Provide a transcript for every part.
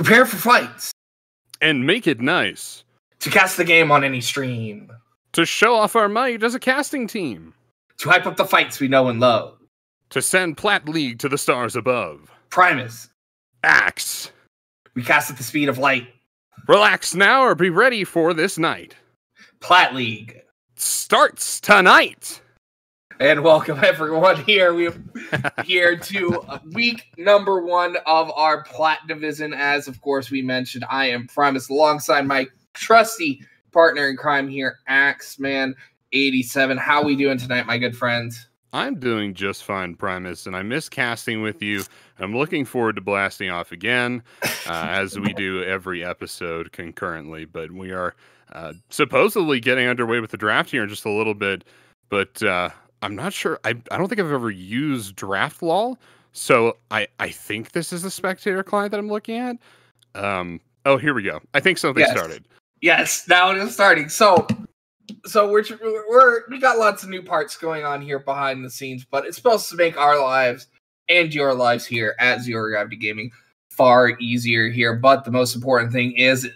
Prepare for fights. And make it nice. To cast the game on any stream. To show off our might as a casting team. To hype up the fights we know and love. To send Plat League to the stars above. Primus. Axe. We cast at the speed of light. Relax now or be ready for this night. Plat League. Starts tonight. And welcome everyone here. We're here to week number one of our Plat Division. As of course we mentioned, I am Primus alongside my trusty partner in crime here, Axeman 87. How are we doing tonight, my good friends? I'm doing just fine, Primus, and I miss casting with you. I'm looking forward to blasting off again, uh, as we do every episode concurrently. But we are uh, supposedly getting underway with the draft here in just a little bit. But uh, I'm not sure. I, I don't think I've ever used draft law. So I, I think this is the spectator client that I'm looking at. Um, oh, here we go. I think something Yes. started. Yes, now it is starting. So, so we're we're we got lots of new parts going on here behind the scenes, but it's supposed to make our lives and your lives here at Zero Gravity Gaming far easier here. But the most important thing is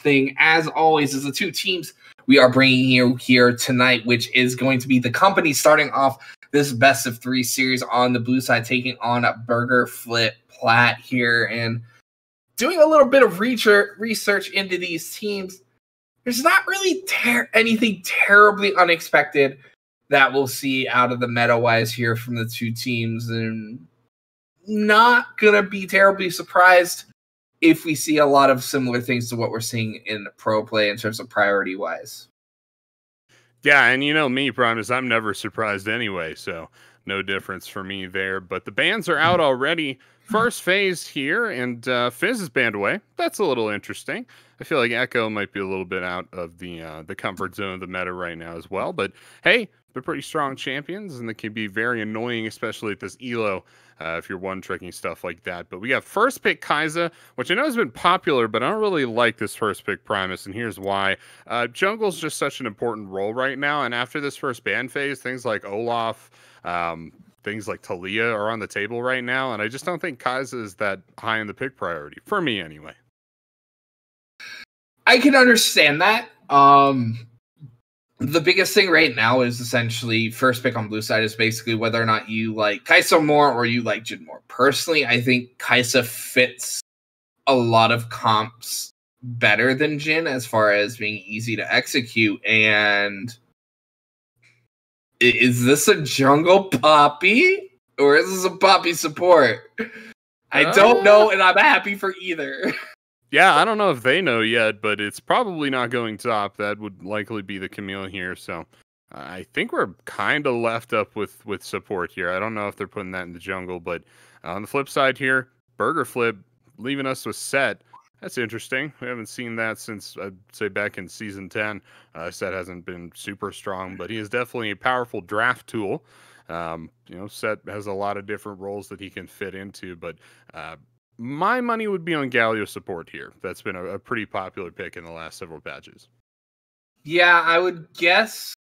thing as always is the two teams we are bringing you here tonight, which is going to be the company starting off this best of three series on the blue side, taking on a Burger Flip Plat here and doing a little bit of research into these teams. There's not really ter- anything terribly unexpected that we'll see out of the meta wise here from the two teams and not gonna be terribly surprised if we see a lot of similar things to what we're seeing in pro play in terms of priority wise Yeah, and you know me, Primus, I'm never surprised anyway, so no difference for me there. But the bans are out already. First phase here, and uh, Fizz is banned away. That's a little interesting. I feel like Ekko might be a little bit out of the uh, the comfort zone of the meta right now as well. But hey, they're pretty strong champions, and they can be very annoying, especially at this elo. Uh, if you're one tricking stuff like that. But we got first pick Kai'Sa, which I know has been popular, but I don't really like this first pick Primus, and here's why. Uh, jungle's just such an important role right now, and after this first ban phase, things like Olaf, um, things like Taliyah are on the table right now, and I just don't think Kai'Sa is that high in the pick priority for me anyway. i can understand that um the biggest thing right now is essentially first pick on blue side is basically whether or not you like Kaisa more or you like Jhin more. Personally, I think Kaisa fits a lot of comps better than Jhin as far as being easy to execute. And is this a jungle poppy or is this a poppy support? I don't uh. know, and I'm happy for either. Yeah, I don't know if they know yet, but it's probably not going top. That would likely be the Camille here. So I think we're kind of left up with with support here. I don't know if they're putting that in the jungle, but on the flip side here, Burger Flip leaving us with Sett. That's interesting. We haven't seen that since I'd say back in season ten. Uh, Sett hasn't been super strong, but he is definitely a powerful draft tool. Um, you know, Sett has a lot of different roles that he can fit into, but uh, my money would be on Galio support here. That's been a, a pretty popular pick in the last several patches. Yeah, I would guess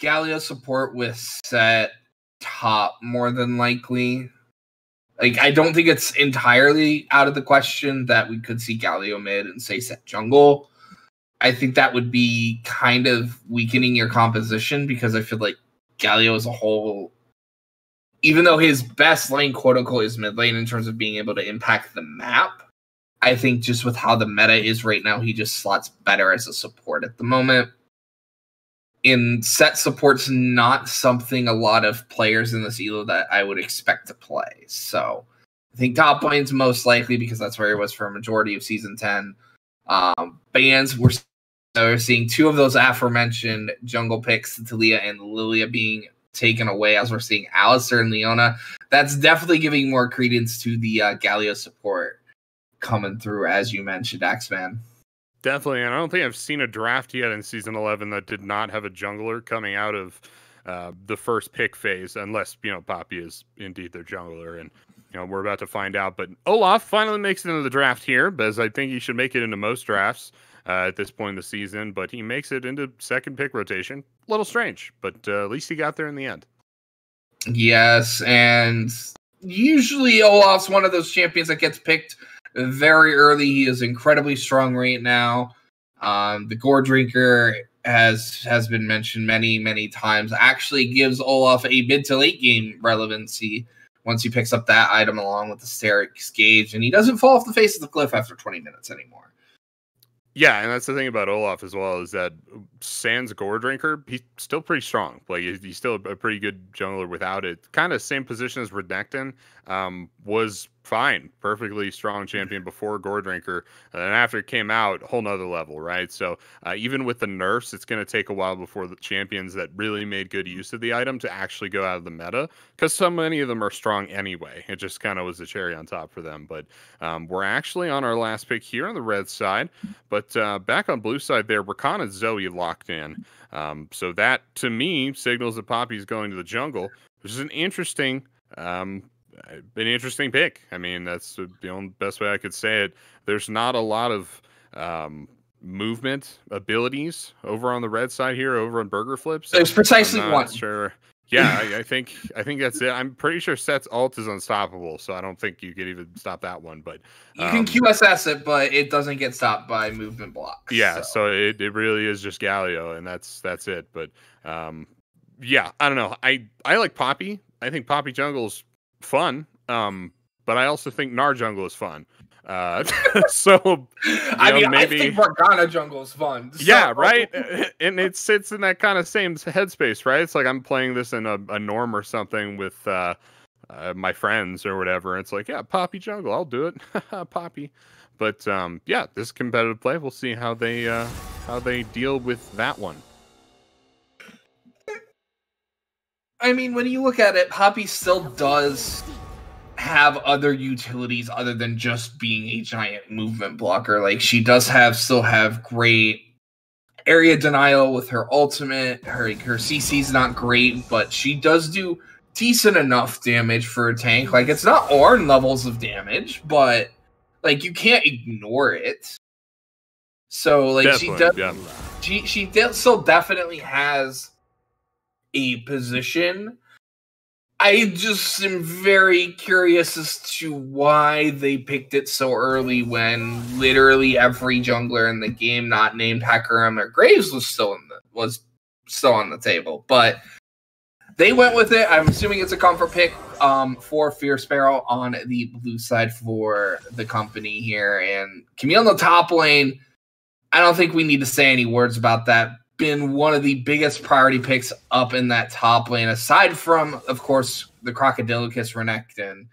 Galio support with Sett top more than likely. Like, I don't think it's entirely out of the question that we could see Galio mid and say Sett jungle. I think that would be kind of weakening your composition because I feel like Galio as a whole, even though his best lane, quote unquote, is mid lane in terms of being able to impact the map, I think just with how the meta is right now, he just slots better as a support at the moment. In Sett support's not something a lot of players in this elo that I would expect to play. So I think top lane's most likely because that's where he was for a majority of season 10. Um, bans we're, we're seeing two of those aforementioned jungle picks, Taliyah and Lilia, being taken away as we're seeing Alistar and Leona. That's definitely giving more credence to the uh, Galio support coming through, as you mentioned, Axeman. Definitely, and I don't think I've seen a draft yet in season eleven that did not have a jungler coming out of uh, the first pick phase, unless you know Poppy is indeed their jungler, and you know we're about to find out. But Olaf finally makes it into the draft here, because I think he should make it into most drafts uh, at this point in the season. But he makes it into second pick rotation. A little strange, but uh, at least he got there in the end. Yes, and usually Olaf's one of those champions that gets picked very early. He is incredibly strong right now. Um, the Goredrinker has has been mentioned many many times. Actually, gives Olaf a mid to late game relevancy once he picks up that item along with the Sterak's Gage, and he doesn't fall off the face of the cliff after 20 minutes anymore. Yeah, and that's the thing about Olaf as well is that Sans Goredrinker, he's still pretty strong. Like he's still a pretty good jungler without it. Kind of same position as Renekton. Um, was fine, perfectly strong champion before Goredrinker, and then after it came out, whole nother level, right? So uh, even with the nerfs, it's going to take a while before the champions that really made good use of the item to actually go out of the meta, because so many of them are strong anyway. It just kind of was a cherry on top for them. But um, we're actually on our last pick here on the red side, but uh, back on blue side there, Rakan and Zoe locked in. Um, so that to me signals that Poppy's going to the jungle, which is an interesting um, an interesting pick. I mean, that's the only best way I could say it. There's not a lot of um, movement abilities over on the red side here, over on Burger Flips. There's precisely one. Sure. Yeah, I, I, think I think that's it. I'm pretty sure Sett's alt is unstoppable, so I don't think you could even stop that one. But um, you can um, QSS it, but it doesn't get stopped by movement blocks. Yeah, so, so it, it really is just Galio, and that's that's it. But um, yeah, I don't know. I I like Poppy. I think Poppy Jungle's fun. Um, but I also think Gnar Jungle is fun. Uh, so I know, mean, maybe, I think Morgana Jungle is fun. So. Yeah, right. and it sits in that kind of same headspace, right? It's like I'm playing this in a, a norm or something with uh, uh, my friends or whatever. It's like, yeah, Poppy Jungle, I'll do it, Poppy. But um, yeah, this competitive play, we'll see how they uh, how they deal with that one. I mean, when you look at it, Poppy still does have other utilities other than just being a giant movement blocker. Like she does have still have great area denial with her ultimate. Her her CC's not great, but she does do decent enough damage for a tank. Like it's not Ornn levels of damage, but like you can't ignore it. So like Definitely, she does, yeah. she she still definitely has a position. I just am very curious as to why they picked it so early when literally every jungler in the game not named Hecarim or Graves was still in the was still on the table. But they went with it. I'm assuming it's a comfort pick um, for Fierce Sparrow on the blue side for the company here. And Camille in the top lane, I don't think we need to say any words about that been one of the biggest priority picks up in that top lane, aside from, of course, the Crocodilicus Renekton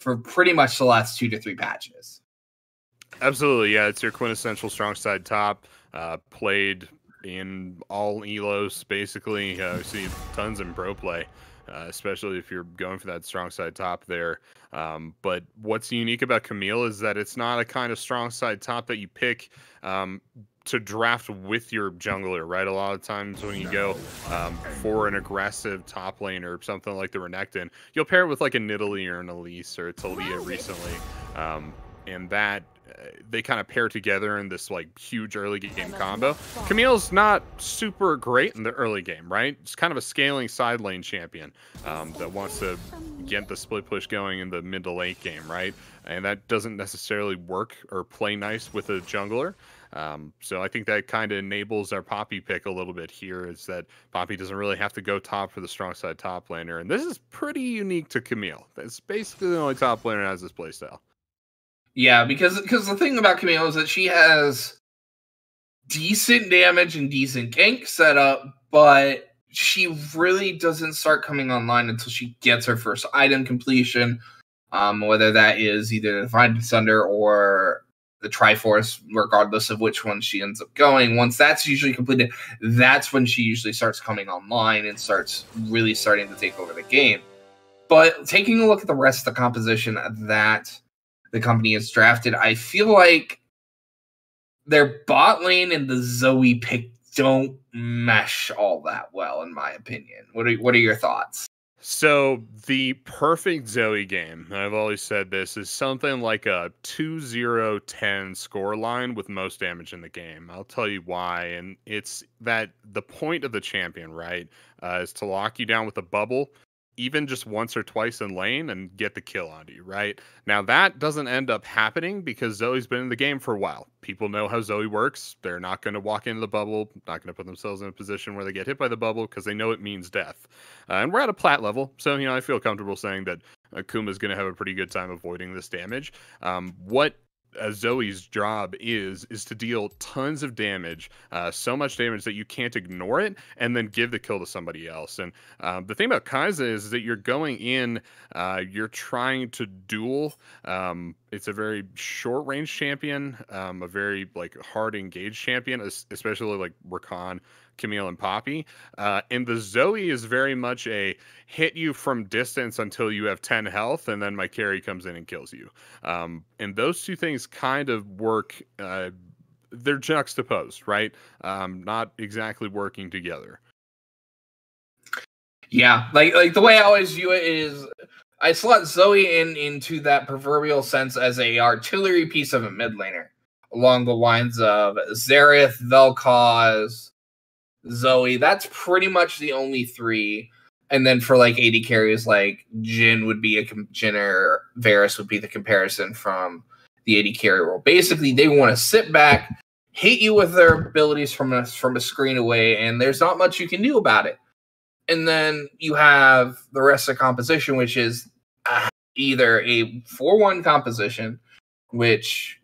for pretty much the last two to three patches. Absolutely, yeah. It's your quintessential strong side top. Uh, played in all elos, basically. Uh, see tons in pro play, uh, especially if you're going for that strong side top there. Um, but what's unique about Camille is that it's not a kind of strong side top that you pick um, to draft with your jungler, right? A lot of times when you go um, for an aggressive top lane or something like the Renekton, you'll pair it with like a Nidalee or an Elise or a Taliyah recently. Um, and that uh, they kind of pair together in this like huge early game combo. Camille's not super great in the early game, right? It's kind of a scaling side lane champion um, that wants to get the split push going in the mid to late game, right? And that doesn't necessarily work or play nice with a jungler. Um, so I think that kind of enables our Poppy pick a little bit here is that Poppy doesn't really have to go top for the strong side top laner. And this is pretty unique to Camille. That's basically the only top laner that has this playstyle. Yeah, because because the thing about Camille is that she has decent damage and decent gank setup, but she really doesn't start coming online until she gets her first item completion. Um, whether that is either the Divine Sunderer or the Triforce, regardless of which one she ends up going. Once that's usually completed, that's when she usually starts coming online and starts really starting to take over the game. But taking a look at the rest of the composition that the company has drafted, I feel like their bot lane and the Zoe pick don't mesh all that well, in my opinion. What are what are your thoughts? So the perfect Zoe game, I've always said this, is something like a 2-0-10 score line with most damage in the game. I'll tell you why. And it's that the point of the champion, right, uh, is to lock you down with a bubble even just once or twice in lane and get the kill on you, right? Now that doesn't end up happening because Zoe's been in the game for a while. People know how Zoe works. They're not going to walk into the bubble, not going to put themselves in a position where they get hit by the bubble because they know it means death. Uh, and we're at a plat level, so you know I feel comfortable saying that Akuma's going to have a pretty good time avoiding this damage. Um, what uh, Zoe's job is is to deal tons of damage, uh, so much damage that you can't ignore it, and then give the kill to somebody else. And um, the thing about Kai'Sa is, is that you're going in, uh, you're trying to duel. Um, it's a very short range champion, um, a very like hard engaged champion, especially like Rakan Camille and Poppy. Uh, and the Zoe is very much a hit you from distance until you have 10 health, and then my carry comes in and kills you. Um, and those two things kind of work. Uh, they're juxtaposed, right? Um, not exactly working together. Yeah, like like the way I always view it is I slot Zoe in into that proverbial sense as a artillery piece of a mid laner, along the lines of Xerath, Vel'Koz, Zoe. That's pretty much the only three. And then for like AD carries, like Jin would be a Jhin or Varus would be the comparison from the AD carry role. Basically, they want to sit back, hate you with their abilities from a from a screen away, and there's not much you can do about it. And then you have the rest of the composition, which is uh, either a four one composition, which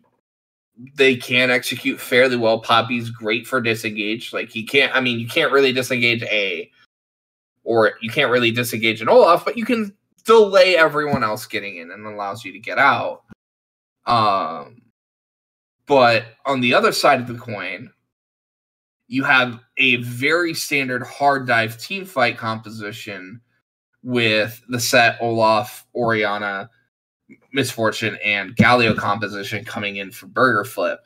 they can execute fairly well. Poppy's great for disengage. Like he can't. I mean, you can't really disengage a, or you can't really disengage an Olaf, but you can delay everyone else getting in and allows you to get out. Um, but on the other side of the coin, you have a very standard hard dive team fight composition with the Sett Olaf Orianna Miss Fortune and Galio composition coming in for Burger Flip.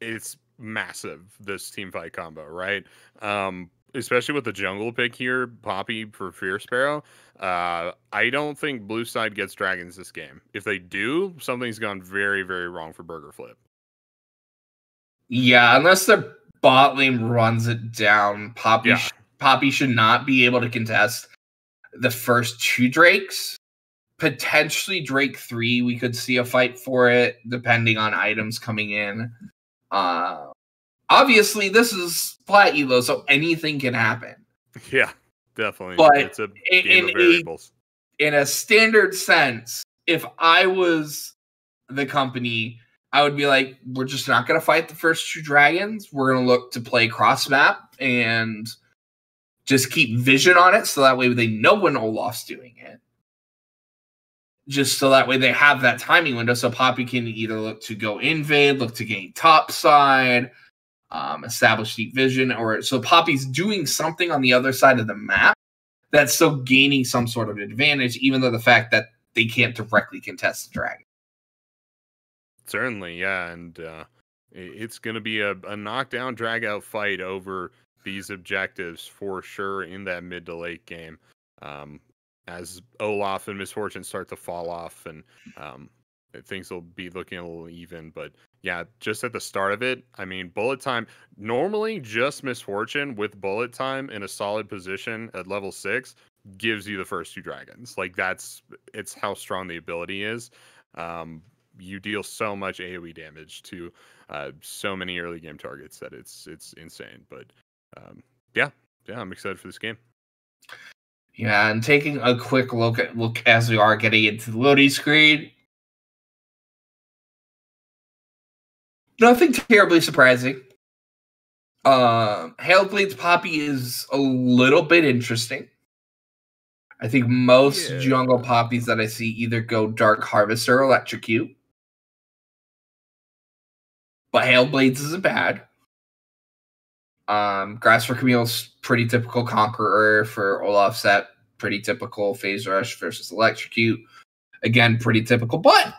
It's massive this team fight combo, right? Um, especially with the jungle pick here, Poppy for Fear Sparrow. Uh, I don't think Blue Side gets dragons this game. If they do, something's gone very, very wrong for Burger Flip. Yeah, unless the bot lane runs it down, Poppy yeah. Poppy should not be able to contest the first two Drakes potentially Drake three. We could see a fight for it depending on items coming in. Uh, obviously, this is Plat Elo, so anything can happen. Yeah, definitely. But it's a in, in a, in a standard sense, if I was the company, I would be like, we're just not going to fight the first two dragons. We're going to look to play cross map and just keep vision on it so that way they know when Olaf's doing it just so that way they have that timing window. So Poppy can either look to go invade, look to gain top side, um, establish deep vision, or so Poppy's doing something on the other side of the map that's still gaining some sort of advantage, even though the fact that they can't directly contest the dragon. Certainly, yeah, and uh, it's going to be a, a knockdown, drag out fight over these objectives for sure in that mid to late game. Um, as Olaf and Miss Fortune start to fall off, and um, things will be looking a little even. But yeah, just at the start of it, I mean, bullet time. Normally, just Miss Fortune with bullet time in a solid position at level six gives you the first two dragons. Like that's it's how strong the ability is. Um, you deal so much AOE damage to uh, so many early game targets that it's it's insane. But um, yeah, yeah, I'm excited for this game. Yeah, and taking a quick look at look as we are getting into the loading screen. Nothing terribly surprising. Uh, Hailblade's Poppy is a little bit interesting. I think most yeah. jungle poppies that I see either go Dark Harvest or Electrocute. But Hailblades isn't bad. Um, Grasp for Camille's pretty typical Conqueror for Olaf Sett, pretty typical Phase Rush versus Electrocute. Again, pretty typical, but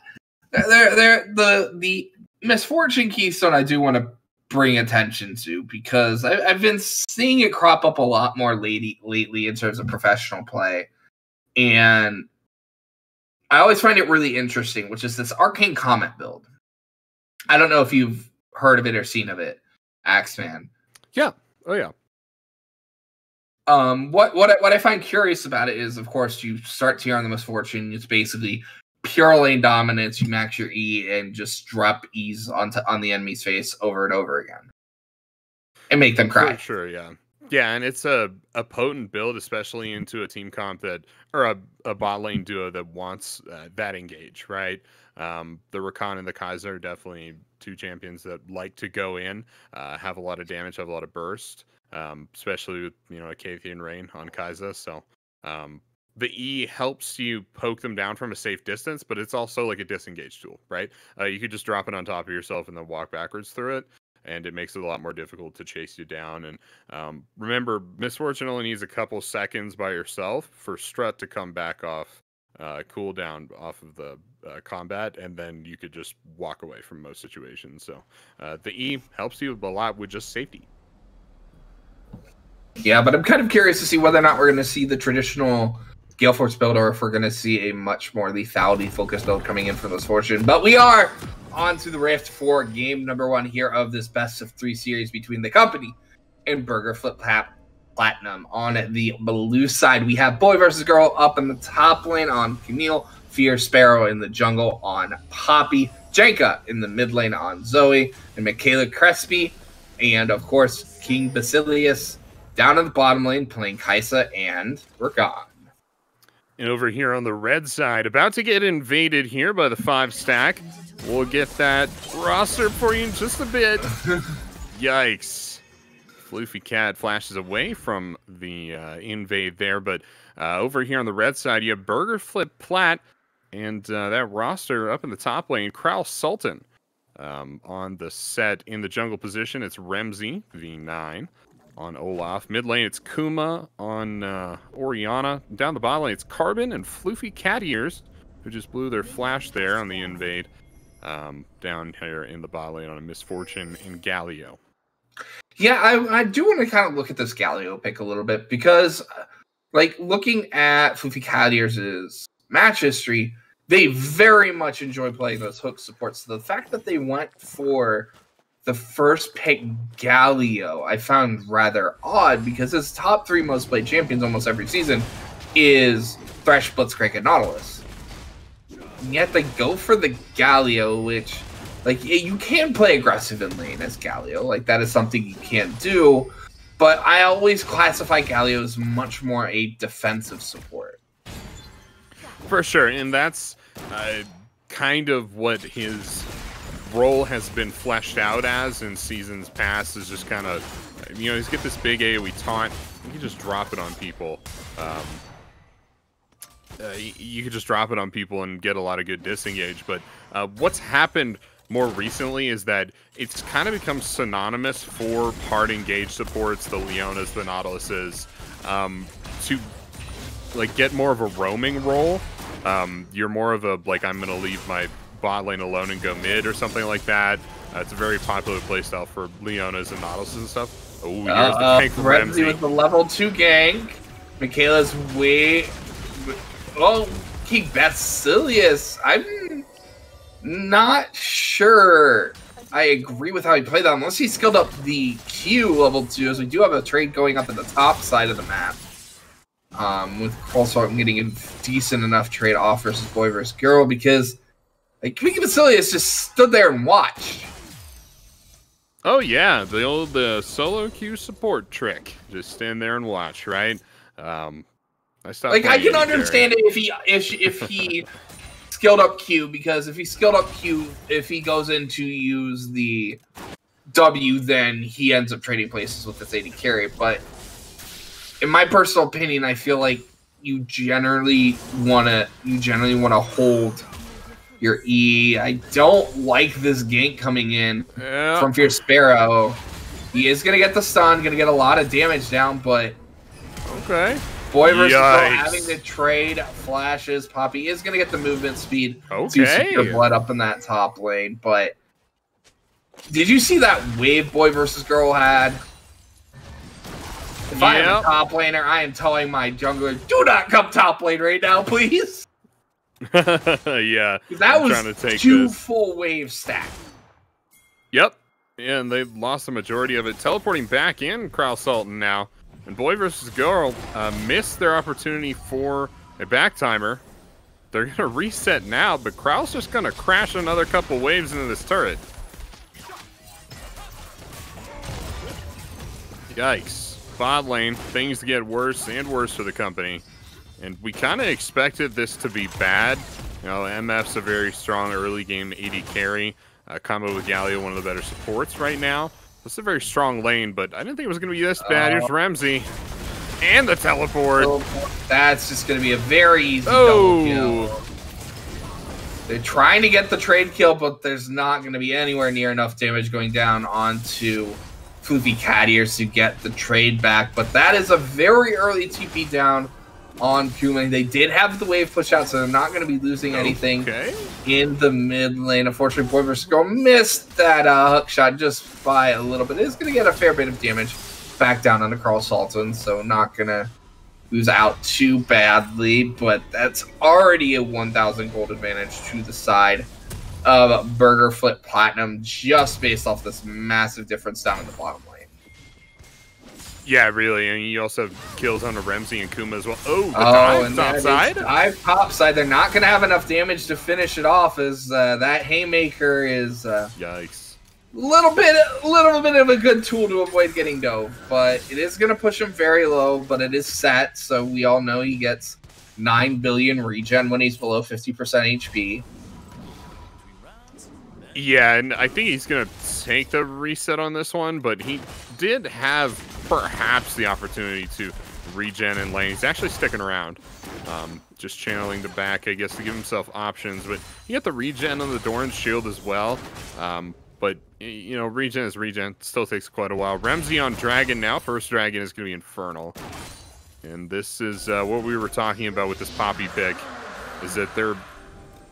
they're, they're the the Miss Fortune Keystone I do want to bring attention to because I, have been seeing it crop up a lot more lately lately in terms of professional play, and I always find it really interesting, which is this Arcane Comet build. I don't know if you've heard of it or seen of it, Axeman. Yeah. Oh yeah. Um, what what I, what I find curious about it is, of course, you start tear on the Miss Fortune. It's basically pure lane dominance. You max your E and just drop E's onto on the enemy's face over and over again, and make them cry. Sure, yeah. Yeah, and it's a, a potent build, especially into a team comp that, or a, a bot lane duo that wants uh, that engage, right? Um, the Rakan and the Kai'Sa are definitely two champions that like to go in, uh, have a lot of damage, have a lot of burst, um, especially with, you know, a Kathian Rain on Kai'Sa. So um, the E helps you poke them down from a safe distance, but it's also like a disengage tool, right? Uh, you could just drop it on top of yourself and then walk backwards through it and it makes it a lot more difficult to chase you down. And um, remember, Miss Fortune only needs a couple seconds by yourself for Strut to come back off uh, cooldown off of the uh, combat, and then you could just walk away from most situations. So uh, the E helps you a lot with just safety. Yeah, but I'm kind of curious to see whether or not we're going to see the traditional Gale Force build or if we're going to see a much more lethality focused build coming in for Miss Fortune. But we are on to the Rift for game number one here of this best of three series between the company and Burger Flip Pap Platinum. On the blue side, we have Boy versus Girl up in the top lane on Camille, Fierce Sparrow in the jungle on Poppy, Janka in the mid lane on Zoe, and Michaela Crespi, and of course, King Basilius down in the bottom lane playing Kai'Sa and Rakan. And over here on the red side, about to get invaded here by the five stack. We'll get that roster for you in just a bit. Yikes. Floofy Cat flashes away from the uh, invade there, but uh, over here on the red side, you have Burger Flip Plat and uh, that roster up in the top lane, Krau Sultan. Um, on the Sett in the jungle position, it's Remzi, V9 on Olaf. Mid lane, it's Kuma on uh, Orianna. Down the bottom lane, it's Carbon and Floofy Cat Ears, who just blew their flash there on the invade um, down here in the bot lane on a Miss Fortune in Galio. Yeah, I, I do want to kind of look at this Galio pick a little bit because, like, looking at Cat Ears' match history, they very much enjoy playing those hook supports. So the fact that they went for the first pick Galio, I found rather odd because his top three most played champions almost every season is Thresh, Blitzcrank, and Nautilus. And yet they go for the Galio, which, like, you can play aggressive in lane as Galio. Like, that is something you can't do. But I always classify Galio as much more a defensive support. For sure. And that's uh, kind of what his role has been fleshed out as in seasons past is just kind of, you know, he's get this big AoE taunt. You can just drop it on people. Um, uh, you could just drop it on people and get a lot of good disengage. But uh, what's happened more recently is that it's kind of become synonymous for hard engage supports, the Leonas, the Nautiluses, um, to like get more of a roaming role. Um, you're more of a like I'm gonna leave my bot lane alone and go mid or something like that. Uh, it's a very popular playstyle for Leonas and Nautiluses and stuff. Oh, here's uh, the tank uh, with the level two gank. Michaela's way Oh, King Basilius. I'm not sure I agree with how he played that unless he skilled up the Q level 2, as we do have a trade going up at the top side of the map. Um, with I'm getting a decent enough trade off versus boy versus girl because like King Basilius just stood there and watched. Oh yeah, the old uh, solo queue support trick. Just stand there and watch, right? Um, I stopped. Like I can understand it if he if if he skilled up Q because if he skilled up Q, if he goes in to use the W, then he ends up trading places with this AD carry. But in my personal opinion, I feel like you generally want to you generally want to hold your E. I don't like this gank coming in yeah. from Fierce Sparrow. He is gonna get the stun, gonna get a lot of damage down, but okay. Boy versus Girl having to trade flashes. Poppy is going to get the movement speed okay. to secure blood up in that top lane. But did you see that wave Boy versus Girl had? If yep. I am a top laner, I am telling my jungler, do not come top lane right now, please. yeah. That I'm was two this. full wave stack. Yep. Yeah, and they lost the majority of it. Teleporting back in Krau Sultan now And Boy versus Girl uh, missed their opportunity for a back timer. They're going to reset now, but Krau's just going to crash another couple waves into this turret. Yikes. Bot lane, things get worse and worse for the company. And we kind of expected this to be bad. You know, MF's a very strong early game AD carry. Uh, combo with Galio, one of the better supports right now. This is a very strong lane, but I didn't think it was going to be this bad. Here's uh, Remzi. And the teleport. That's just going to be a very easy oh. double kill. They're trying to get the trade kill, but there's not going to be anywhere near enough damage going down onto Floofy Cat Ears to get the trade back. But that is a very early TP down on Kuma. They did have the wave push out, so they're not going to be losing anything okay. in the mid lane. Unfortunately, Boy vs. Girl missed that uh, hook shot just by a little bit. It's going to get a fair bit of damage back down onto Carl Salton, so not going to lose out too badly, but that's already a 1,000 gold advantage to the side of Burger Flip Platinum just based off this massive difference down in the bottom. Yeah, really, and you also have kills on the Remzi and Kuma as well. Oh, the oh, dive top side. Dive top side. They're not going to have enough damage to finish it off, as uh, that haymaker is. Uh, Yikes! Little bit, little bit of a good tool to avoid getting dove, but it is going to push him very low. But it is Sett, so we all know he gets nine billion regen when he's below fifty percent HP. Yeah, and I think he's going to take the reset on this one, but he did have perhaps the opportunity to regen in lane. He's actually sticking around. Um, just channeling the back, I guess, to give himself options. But he got the regen on the Doran's shield as well. Um, but, you know, regen is regen. Still takes quite a while. Remzi on Dragon now. First Dragon is going to be Infernal. And this is uh, what we were talking about with this Poppy pick. Is that they're...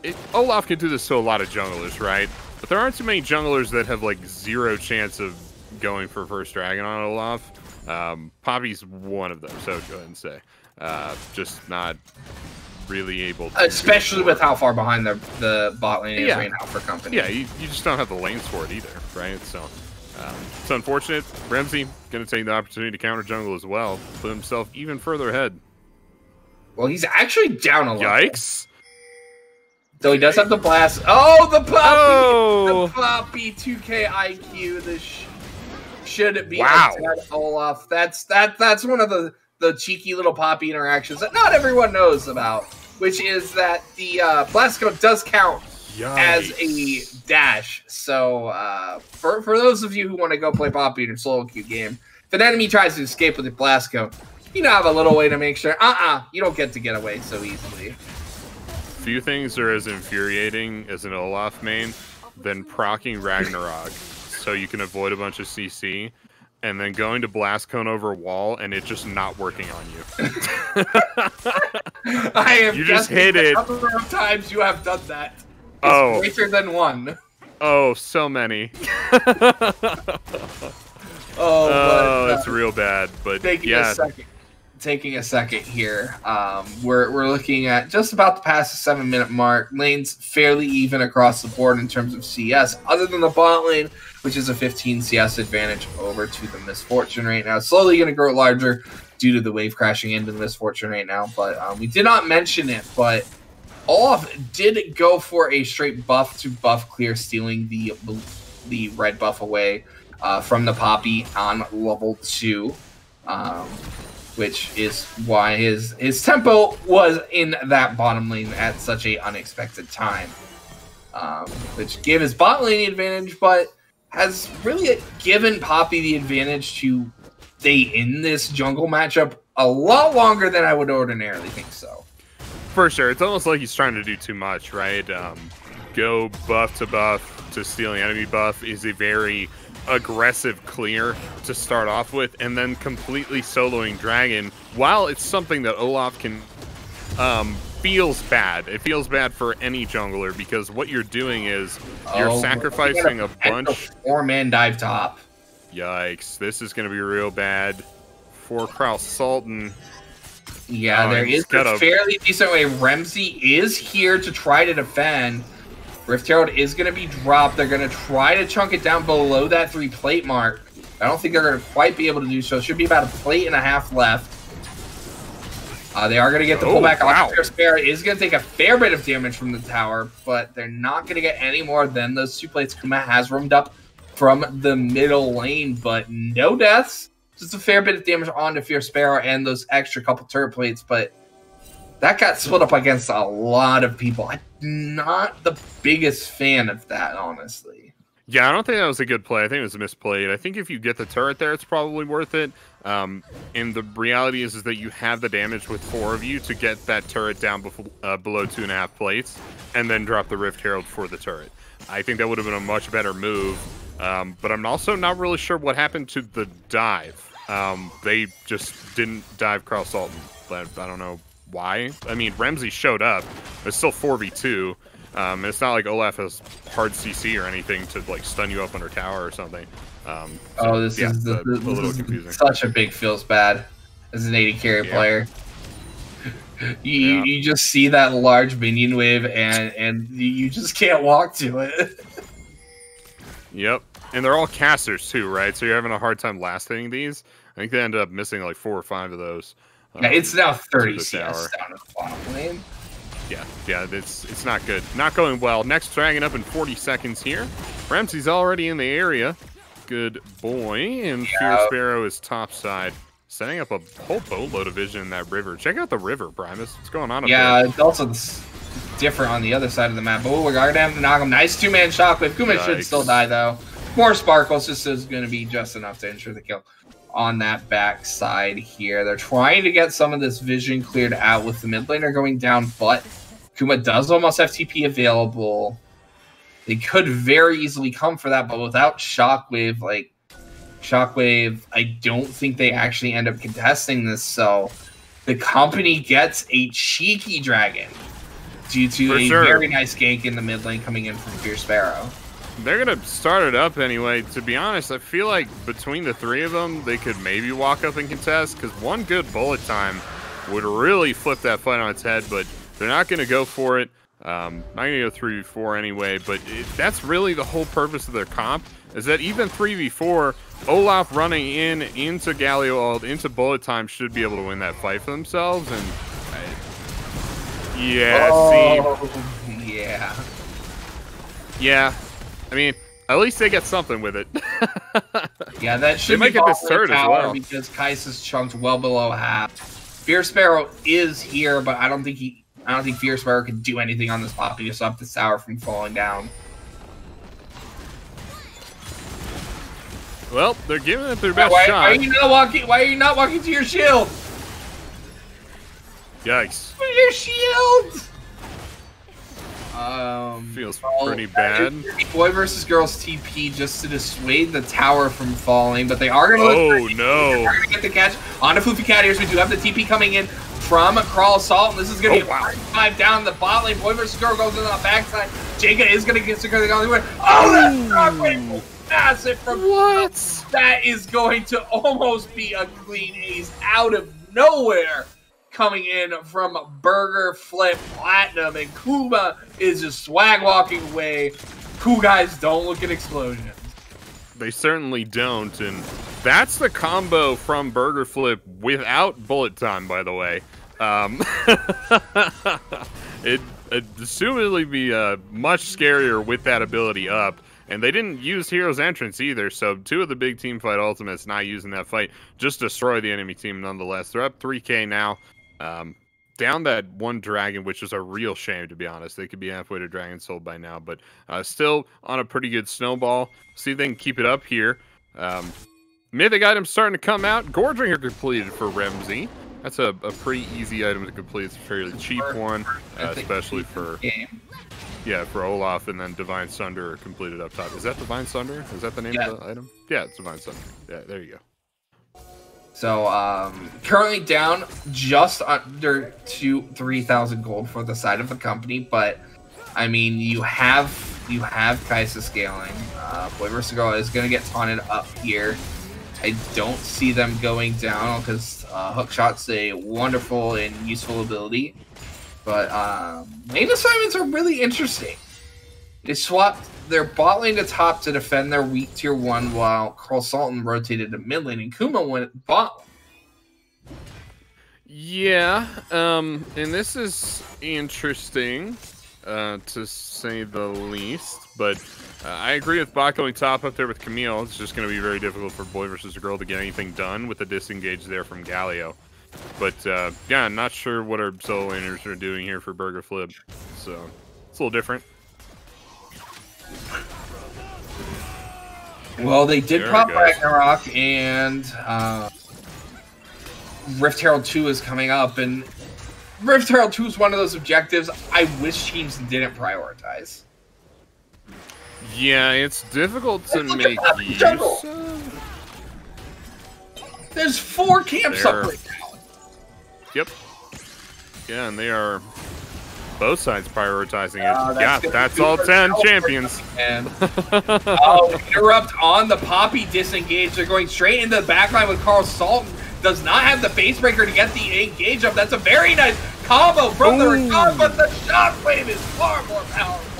It, Olaf can do this to a lot of junglers, right? But there aren't too many junglers that have, like, zero chance of going for first Dragon on Olaf. Um, Poppy's one of them, so go ahead and say. Uh, just not really able to. Especially with how far behind the, the bot lane is yeah. right now for company. Yeah, you, you just don't have the lanes for it either, right? So um, it's unfortunate. Remzi going to take the opportunity to counter jungle as well, put himself even further ahead. Well, he's actually down a lot. Yikes. So he does have the blast. Oh, the Poppy! Oh. The Poppy 2K IQ. The should be wow. Olaf. That's that that's one of the the cheeky little poppy interactions that not everyone knows about, which is that the uh, blast cone does count Yikes. as a dash. So uh, for for those of you who want to go play poppy in a solo queue game, if an enemy tries to escape with the blast cone, you know have a little way to make sure. Uh uh, you don't get to get away so easily. Few things are as infuriating as an Olaf main than procking Ragnarok so you can avoid a bunch of CC, and then going to blast cone over a wall and it just not working on you. I am you just hit it. Number of times you have done that. oh, greater than one. Oh, so many. oh, oh, but, uh, it's real bad. But yeah, taking a second here. Um, we're, we're looking at just about to pass the seven minute mark. Lanes fairly even across the board in terms of CS, other than the bot lane, which is a 15 CS advantage over to the Miss Fortune right now. Slowly going to grow larger due to the wave crashing into the Miss Fortune right now. But um, we did not mention it, but Olaf did go for a straight buff to buff clear, stealing the the red buff away uh, from the Poppy on level two. Um, which is why his his tempo was in that bottom lane at such a unexpected time, um, which gave his bot lane the advantage, but has really given Poppy the advantage to stay in this jungle matchup a lot longer than I would ordinarily think so. For sure, it's almost like he's trying to do too much, right? Um, go buff to buff to stealing enemy buff is a very aggressive clear to start off with, and then completely soloing Dragon, while it's something that Olaf can um, feels bad. It feels bad for any jungler because what you're doing is you're oh, sacrificing a bunch. Four man dive top. Yikes! This is going to be real bad for Kraus Sultan. Yeah, uh, there is a, a fairly decent way. Remzi is here to try to defend. Rift Herald is going to be dropped. They're going to try to chunk it down below that three plate mark. I don't think they're going to quite be able to do so. It should be about a plate and a half left. Uh, they are going to get the Oh, pullback wow. Their spare is going to take a fair bit of damage from the tower, but they're not going to get any more than those two plates Kuma has roomed up from the middle lane, but no deaths. Just a fair bit of damage onto Fierce Sparrow and those extra couple turret plates, but that got split up against a lot of people. I'm not the biggest fan of that, honestly. Yeah, I don't think that was a good play. I think it was a misplayed. I think if you get the turret there, it's probably worth it. Um, and the reality is, is that you have the damage with four of you to get that turret down before, uh, below two and a half plates, and then drop the Rift Herald for the turret. I think that would have been a much better move. Um, but I'm also not really sure what happened to the dive. Um, they just didn't dive Carl Salton. But I don't know why. I mean, Ramsey showed up. It's still 4v2. Um, it's not like Olaf has hard CC or anything to like stun you up under tower or something. Um, so, Oh, this yeah, is the, a, this a little is confusing. such a big feels bad as an AD carry Yeah. player. You, Yeah. you just see that large minion wave and and you just can't walk to it. Yep, and they're all casters too, right? So you're having a hard time last hitting these. I think they ended up missing like four or five of those. Yeah, it's now 30 the CS tower. down at the bottom lane. Yeah, yeah, it's it's not good. Not going well. Next dragon up in 40 seconds here. Ramsey's already in the area. Good boy. And Fierce Sparrow is topside. Setting up a whole boatload of vision in that river. Check out the river, Primus. What's going on Yeah, it's also different on the other side of the map. But we're gonna have to knock him. Nice two man shockwave. Kuma should still die though. More sparkles just is going to be just enough to ensure the kill on that back side here. They're trying to get some of this vision cleared out with the mid laner going down, but Kuma does almost have TP available. They could very easily come for that, but without shockwave, like shockwave, I don't think they actually end up contesting this. So the company gets a cheeky dragon due to For a sure. very nice gank in the mid lane coming in from Fierce Sparrow. They're gonna start it up anyway. To be honest, I feel like between the three of them, they could maybe walk up and contest because one good bullet time would really flip that fight on its head. But they're not gonna go for it. Um, not gonna go three v four anyway. But it, that's really the whole purpose of their comp is that even three v four, Olaf running in into Galio into bullet time should be able to win that fight for themselves. And I, yeah, see. oh, yeah. Yeah, I mean, at least they get something with it. Yeah, that should might be get this possible third as well. because Kais is chunked well below half. Fierce Sparrow is here, but I don't think he I don't think Fierce Sparrow can do anything on this poppy to stop the tower from falling down. well, they're giving it their best why, shot. why are you not walking why are you not walking to your shield? Yikes! Your shield? Um Feels pretty bad. Boy versus girls TP just to dissuade the tower from falling, but they are gonna look Oh for no! We're gonna get the catch on the Floofy Cat Ears. We do have the TP coming in from Crawl Assault, and this is gonna Oh, be a wow. five down the bot lane. Boy versus girl goes in on the backside. Jaga is gonna get secure the only way. Oh, that's shockwave massive from What? that is going to almost be a clean ace out of nowhere. Coming in from Burger Flip Platinum, and Kuma is just swag walking away. Cool guys don't look at explosions. They certainly don't, and that's the combo from Burger Flip without bullet time. By the way, um, it it'd assumedly be uh, much scarier with that ability up. And they didn't use Hero's Entrance either, so two of the big team fight ultimates not using that fight just destroy the enemy team nonetheless. They're up 3k now. Um, down that one dragon, which is a real shame to be honest. They could be halfway to Dragon Soul by now, but uh, still on a pretty good snowball. See if they can keep it up here. Um, mythic items starting to come out. Goredrinker completed for Remzi. That's a, a pretty easy item to complete. It's a fairly cheap one, uh, especially for yeah for Olaf, and then Divine Sunder completed up top. Is that Divine Sunder? Is that the name Yeah. of the item? Yeah, it's Divine Sunder. Yeah, there you go. So um, currently down just under two three thousand gold for the side of the company, but I mean you have you have Kai'Sa scaling. Uh, Boy vs. Girl is to get taunted up here. I don't see them going down because uh, Hookshot's a wonderful and useful ability. But um, main assignments are really interesting. They swapped their bot lane to top to defend their weak tier one, while Carl Salton rotated to mid lane, and Kuma went bot. Yeah, um, and this is interesting, uh, to say the least. But uh, I agree with bot going top up there with Camille. It's just going to be very difficult for boy versus girl to get anything done with the disengage there from Galio. But uh, yeah, I'm not sure what our solo laners are doing here for Burger Flip, so it's a little different. Well, they did there pop Ragnarok, and uh, Rift Herald 2 is coming up, and Rift Herald 2 is one of those objectives I wish teams didn't prioritize. Yeah, it's difficult to make use of. There's four camps They're... up right now. Yep. Yeah, and they are both sides prioritizing it. Uh, that's yeah, that's all 10 champions. And oh, interrupt on the Poppy disengage. They're going straight into the backline with Carl Sultan. Does not have the facebreaker to get the engage up. That's a very nice combo from Ooh. the Ricard, but the shockwave is far more powerful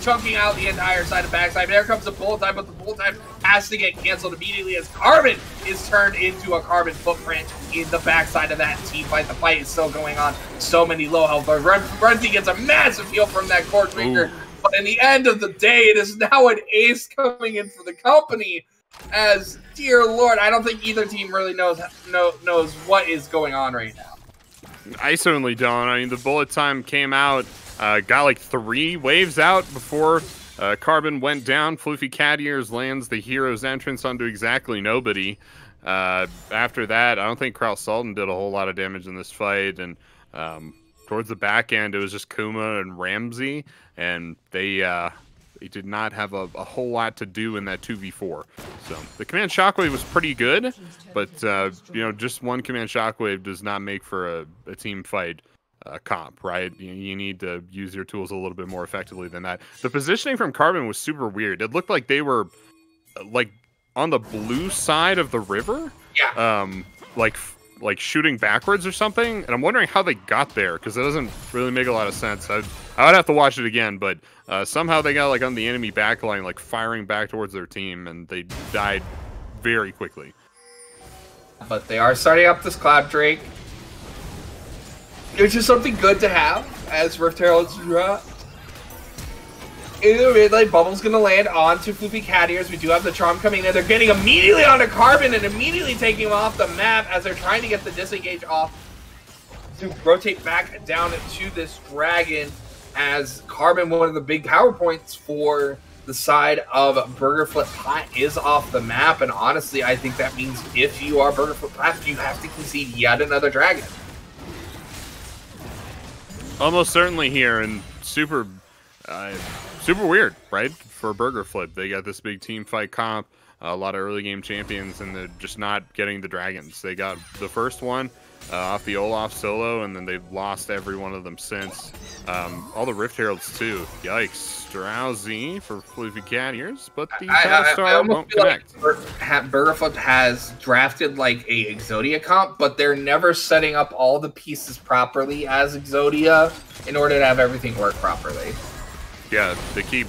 chunking out the entire side of backside. There comes the bullet time, but the bullet time has to get canceled immediately as Carbon is turned into a carbon footprint in the backside of that team fight. The fight is still going on. So many low health. But Runty gets a massive heal from that Goredrinker. But in the end of the day, it is now an ace coming in for the company. As dear lord, I don't think either team really knows know, knows what is going on right now. I certainly don't. I mean, the bullet time came out uh, got like three waves out before uh, Carbon went down. Floofy Cat Ears lands the hero's entrance onto exactly nobody. Uh, after that, I don't think Carl Sultan did a whole lot of damage in this fight. And um, towards the back end, it was just Kuma and Ramsey, and they uh, they did not have a, a, whole lot to do in that 2v4. So the command shockwave was pretty good, but uh, you know, just one command shockwave does not make for a, a team fight uh, comp, right? You, you, need to use your tools a little bit more effectively than that. The positioning from Carbon was super weird. It looked like they were like on the blue side of the river. Yeah. Um, like like shooting backwards or something. And I'm wondering how they got there because it doesn't really make a lot of sense. I'd, I would have to watch it again, but uh, somehow they got like on the enemy backline, like firing back towards their team, and they died very quickly. But they are starting up this Cloud Drake which is something good to have as Rift Herald's drop. The mid lane, Bubble's gonna land onto Floofy Cat Ears. We do have the Charm coming in. They're getting immediately onto Carbon and immediately taking him off the map as they're trying to get the disengage off to rotate back down to this dragon as Carbon, one of the big power points for the side of Burger Flip Plat is off the map. And honestly, I think that means if you are Burger Flip Plat, you have to concede yet another dragon. Almost certainly here, and super, uh, super weird, right? For a Burger Flip, they got this big team fight comp, a lot of early game champions, and they're just not getting the dragons. They got the first one uh, off the Olaf solo, and then they've lost every one of them since. Um, all the Rift Heralds too. Yikes. Drowsy for Floofy Cat Ears, but the I, Star I, I won't connect. Like Burgerfoot has drafted like a Exodia comp, but they're never setting up all the pieces properly as Exodia in order to have everything work properly. Yeah, they keep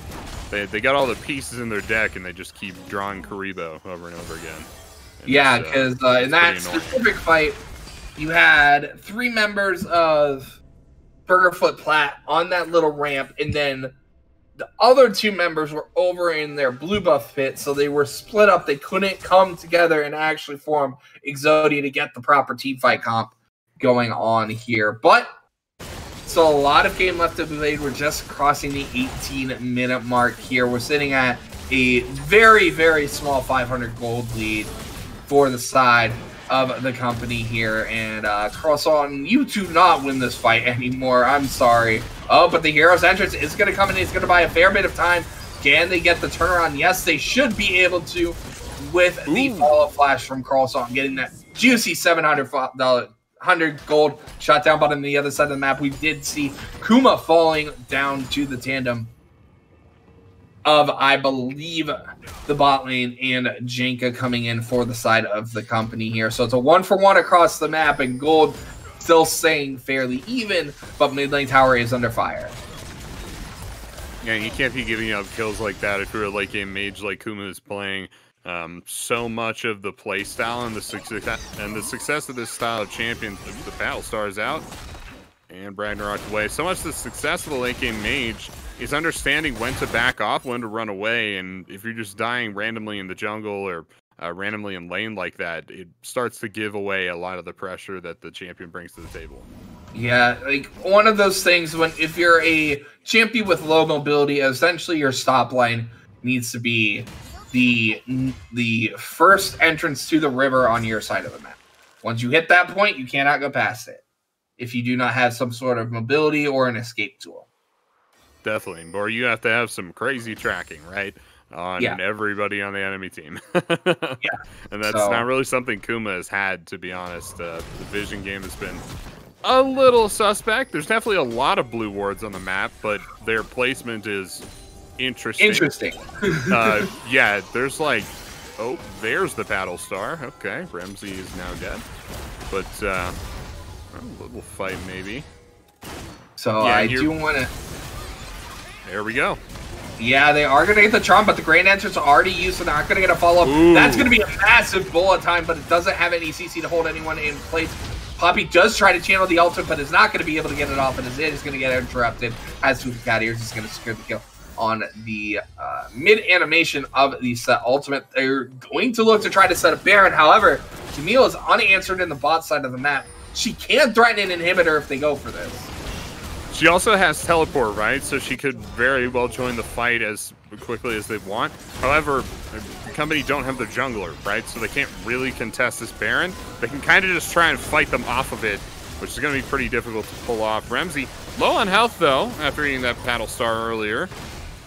they, they got all the pieces in their deck and they just keep drawing Kuriboh over and over again. And yeah, because uh, uh, in that specific fight, you had three members of Burgerfoot Plat on that little ramp, and then the other two members were over in their blue buff pit, so they were split up. They couldn't come together and actually form Exodia to get the proper team fight comp going on here. But so a lot of game left to be played. We're just crossing the 18 minute mark here. We're sitting at a very, very small 500 gold lead for the side of the company here. And uh, Carlson, you do not win this fight anymore. I'm sorry. Oh, but the hero's entrance is going to come in. It's going to buy a fair bit of time. Can they get the turnaround? Yes, they should be able to with Ooh. the follow flash from Carlson, getting that juicy $700 100 gold shot down, but on the other side of the map, we did see Kuma falling down to the tandem of, I believe, the bot lane and Jenka coming in for the side of the company here. So it's a one for one across the map, and gold still staying fairly even, but mid lane tower is under fire. Yeah, you can't be giving up kills like that if you're a late game mage like Kuma is playing. Um, so much of the play style and the success and the success of this style of champion, the, paddle stars out, and Ragnarok away. So much the success of the late game mage is understanding when to back off, when to run away, and if you're just dying randomly in the jungle or uh, randomly in lane like that, it starts to give away a lot of the pressure that the champion brings to the table. Yeah, like one of those things when if you're a champion with low mobility, essentially your stop line needs to be the the first entrance to the river on your side of the map. Once you hit that point, you cannot go past it if you do not have some sort of mobility or an escape tool. Definitely, or you have to have some crazy tracking, right? On yeah. everybody on the enemy team. yeah. And that's so, not really something Kuma has had, to be honest. Uh, the Vision game has been a little suspect. There's definitely a lot of blue wards on the map, but their placement is interesting. Interesting. uh, yeah, there's like, oh, there's the paddle star. Okay, Remzi is now dead, but uh, a little fight maybe. So yeah, I do want to. There we go. Yeah, they are going to get the charm, but the Grand Entrance already used, so they're not going to get a follow-up. That's going to be a massive bullet time, but it doesn't have any CC to hold anyone in place. Poppy does try to channel the ultimate, but is not going to be able to get it off, and is it is going to get interrupted as Fukadiers is going to secure the kill on the uh, mid animation of the Sett ultimate. They're going to look to try to set a Baron. However, Camille is unanswered in the bot side of the map. She can threaten an inhibitor if they go for this. She also has teleport, right? So she could very well join the fight as quickly as they want. However, the company don't have the jungler, right? So they can't really contest this Baron. They can kind of just try and fight them off of it, which is going to be pretty difficult to pull off. Remzi, low on health, though, after eating that Paddle Star earlier.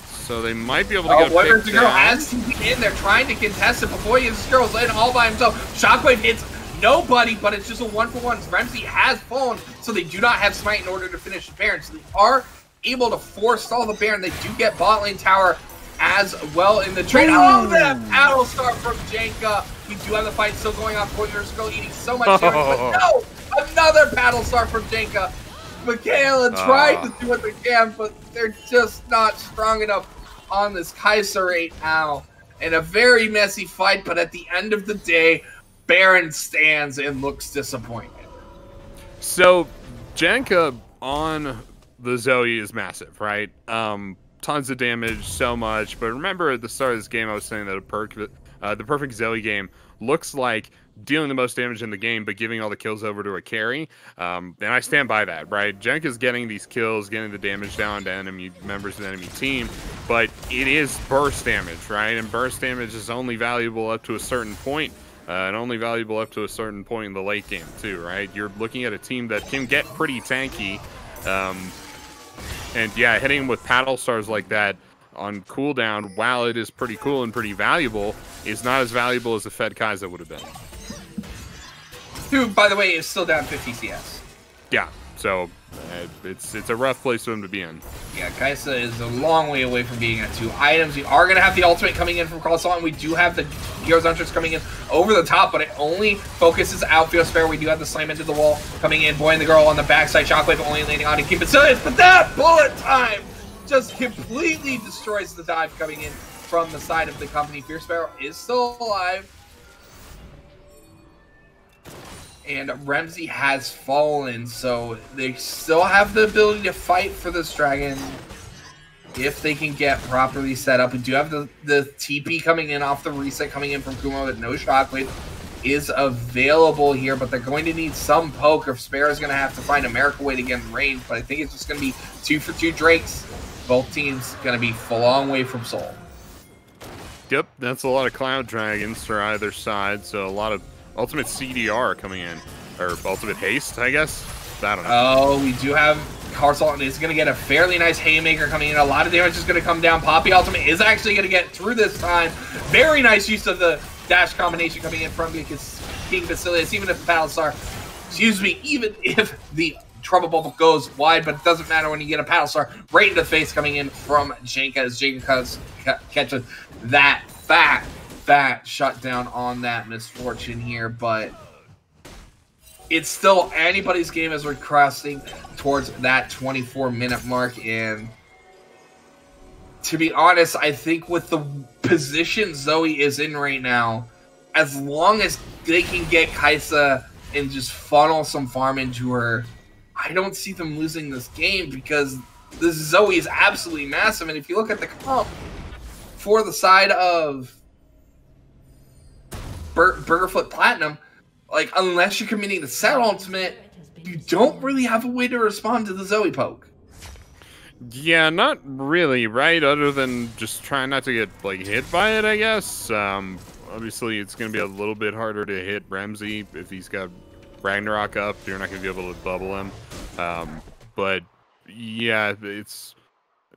So they might be able to oh, get a Wonder Girl has TP in. They're trying to contest it before he hits Girl's in all by himself. Shockwave hits nobody, but it's just a one for one. Remzi has fallen, so they do not have Smite in order to finish the Baron. So they are able to force all the Baron. They do get bot lane tower as well in the trade. Oh, that paddle star from Janka. We do have the fight still going on. Poisonous Girl eating so much damage, but no! Another paddle star from Janka. Michaela tried uh. to do what they can, but they're just not strong enough on this Kai'Sa right now. In a very messy fight, but at the end of the day, Baron stands and looks disappointed. So, Janka on the Zoe is massive, right? Um, tons of damage, so much. But remember at the start of this game, I was saying that a perk, uh, the perfect Zoe game looks like dealing the most damage in the game, but giving all the kills over to a carry. Um, and I stand by that, right? Jenk is getting these kills, getting the damage down to enemy members of the enemy team, but it is burst damage, right? And burst damage is only valuable up to a certain point, uh, and only valuable up to a certain point in the late game, too, right? You're looking at a team that can get pretty tanky. Um, and yeah, hitting with paddle stars like that on cooldown, while it is pretty cool and pretty valuable, is not as valuable as the Fed Kai'Sa would have been. Who, by the way, is still down 50 CS. Yeah, so uh, it's it's a rough place for him to be in. Yeah, Kai'Sa is a long way away from being at two items. We are going to have the ultimate coming in from Croissant, and we do have the Heroes Entrance coming in over the top, but it only focuses outfield spare. We do have the slam into the wall coming in. Boy and the girl on the backside. Shockwave only landing on to keep it serious, but that bullet time just completely destroys the dive coming in from the side of the company. Fierce Sparrow is still alive. And Remzi has fallen, so they still have the ability to fight for this dragon if they can get properly set up. We do have the, the TP coming in off the reset coming in from Kuma with no shockwave is available here, but they're going to need some poke if is going to have to find a miracle way to get in range. But I think it's just going to be two for two Drakes. Both teams going to be a long way from Soul. Yep, that's a lot of Cloud Dragons for either side, so a lot of Ultimate CDR coming in. Or Ultimate Haste, I guess? I don't know. Oh, we do have Carsalton is going to get a fairly nice Haymaker coming in. A lot of damage is going to come down. Poppy Ultimate is actually going to get through this time. Very nice use of the dash combination coming in from King Basilius, even if the Paddle Star, excuse me, even if the Trouble Bubble goes wide, but it doesn't matter when you get a Paddle Star right in the face coming in from Janka as Janka catches that fat fat shutdown on that Miss Fortune here, but it's still anybody's game as we're crossing towards that 24 minute mark and to be honest, I think with the position Zoe is in right now, as long as they can get Kai'Sa and just funnel some farm into her, I don't see them losing this game because this Zoe is absolutely massive. And if you look at the comp for the side of Bur- Burgerfoot Platinum, like unless you're committing the Sett ultimate, you don't really have a way to respond to the Zoe poke. Yeah, not really, right? Other than just trying not to get like hit by it, I guess. Um, obviously, it's going to be a little bit harder to hit Remzi if he's got Ragnarok up. You're not going to be able to bubble him. Um, but yeah, it's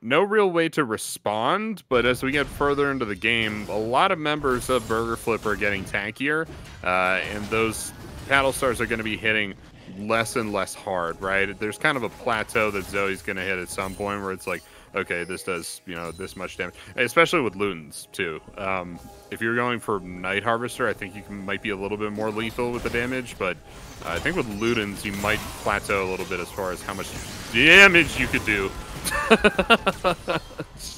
no real way to respond. But as we get further into the game, a lot of members of Burger Flip are getting tankier, uh, and those paddle stars are going to be hitting less and less hard, right? There's kind of a plateau that Zoe's going to hit at some point where it's like, okay, this does, you know, this much damage, especially with Ludens, too. Um, if you're going for Night Harvester, I think you can, might be a little bit more lethal with the damage, but uh, I think with Ludens, you might plateau a little bit as far as how much damage you could do.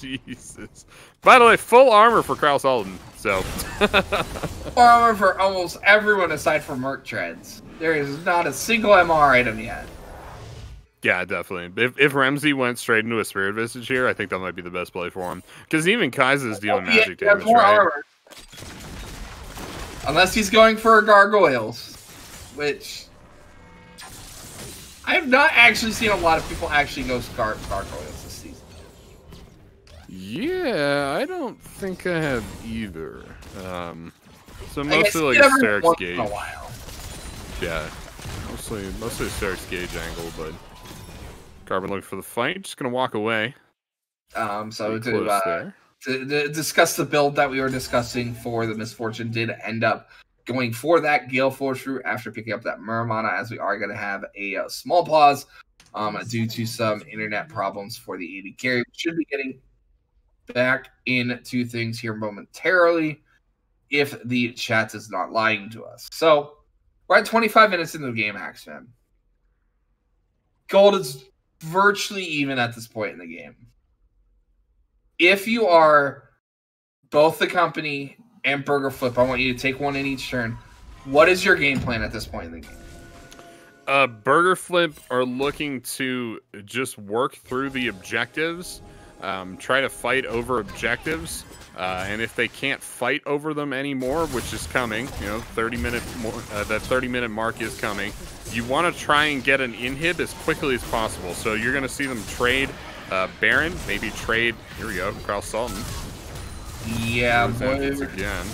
Jesus. By the way, full armor for Kraus Alden, so. full armor for almost everyone aside from Merc Treads. There is not a single MR item yet. Yeah, definitely. If if Remzi went straight into a Spirit Visage here, I think that might be the best play for him. Because even Kai'Sa's dealing oh, magic damage, right? Armor. Unless he's going for gargoyles, which I have not actually seen a lot of people actually go gar gargoyles this season. Yeah, I don't think I have either. Um, so mostly like a Sterak's Gage. Yeah, mostly mostly a Sterak's Gage angle, but Carbon looking for the fight. Just gonna walk away. Um, so to, uh, to, to, discuss the build that we were discussing for the Miss Fortune did end up going for that Gale Force route after picking up that Muramana, as we are going to have a, a, uh, small pause um, due to some internet problems for the AD carry. We should be getting back into things here momentarily if the chat is not lying to us. So we're at 25 minutes into the game, Axeman. Gold is virtually even at this point in the game. If you are both the company and Burger Flip, I want you to take one in each turn. What is your game plan at this point in the game? Uh, Burger Flip are looking to just work through the objectives, um, try to fight over objectives, uh, and if they can't fight over them anymore, which is coming, you know, 30 minute more, uh, that 30 minute mark is coming. You want to try and get an inhib as quickly as possible. So you're going to see them trade uh, Baron, maybe trade. Here we go, Carl Sultan. Yeah, boy. Again.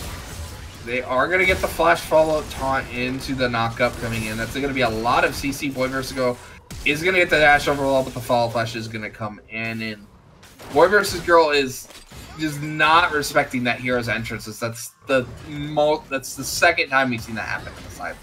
They are going to get the flash follow taunt into the knockup coming in. That's going to be a lot of CC. Boy versus Girl is going to get the dash overall, but the follow flash is going to come in. And Boy versus Girl is just not respecting that hero's entrances. That's the mo that's the second time we've seen that happen on the side.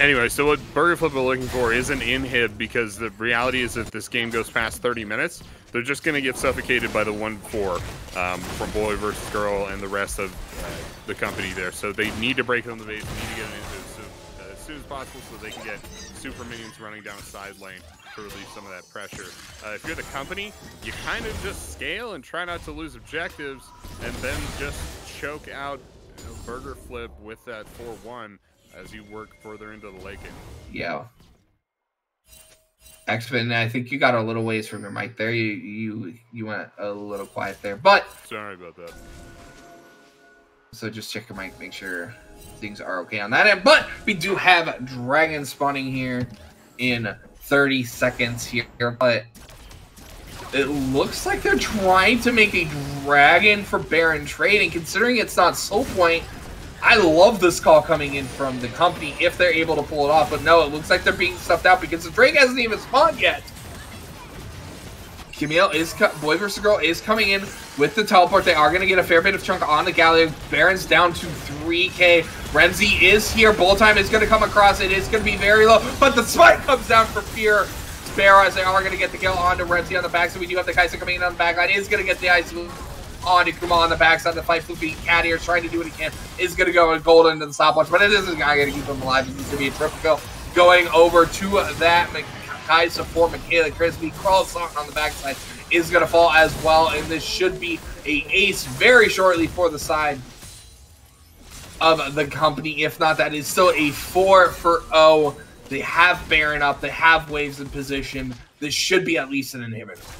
Anyway, so what Burger Flip are looking for is an inhib because the reality is if this game goes past 30 minutes, they're just going to get suffocated by the 1-4 um, from Boy versus Girl and the rest of uh, the company there. So they need to break on the base, need to get an inhib so, uh, as soon as possible so they can get super minions running down a side lane to relieve some of that pressure. Uh, if you're the company, you kind of just scale and try not to lose objectives, and then just choke out Burger Flip with that 4-1 as you work further into the lake. Yeah. X-Men, I think you got a little ways from your mic there. You you you went a little quiet there, but sorry about that. So just check your mic, make sure things are okay on that end. But we do have dragon spawning here in 30 seconds here, but it looks like they're trying to make a dragon for Baron trade, and considering it's not Soul Point, I love this call coming in from the company if they're able to pull it off, but no, it looks like they're being stuffed out because the Drake hasn't even spawned yet. Camille is, Boy versus Girl is coming in with the teleport. They are going to get a fair bit of chunk on the Galio. Baron's down to 3k. Renzi is here. Bull time is going to come across. It is going to be very low, but the spike comes down for Fierce Sparrow as they are going to get the kill onto Renzi on the back. So we do have the Kai'Sa coming in on the back line. Is going to get the ice on to Kuma on the backside. The fight flipping cat here trying to do what he can. Is going to go and golden into the stopwatch, but it isn't going to keep him alive. This is going to be a triple kill going over to that Kai'Sa support, Michaela Crispy. Crawls on the backside is going to fall as well, and this should be a ace very shortly for the side of the company. If not, that is still a 4 for O. They have Baron up. They have waves in position. This should be at least an inhibitor.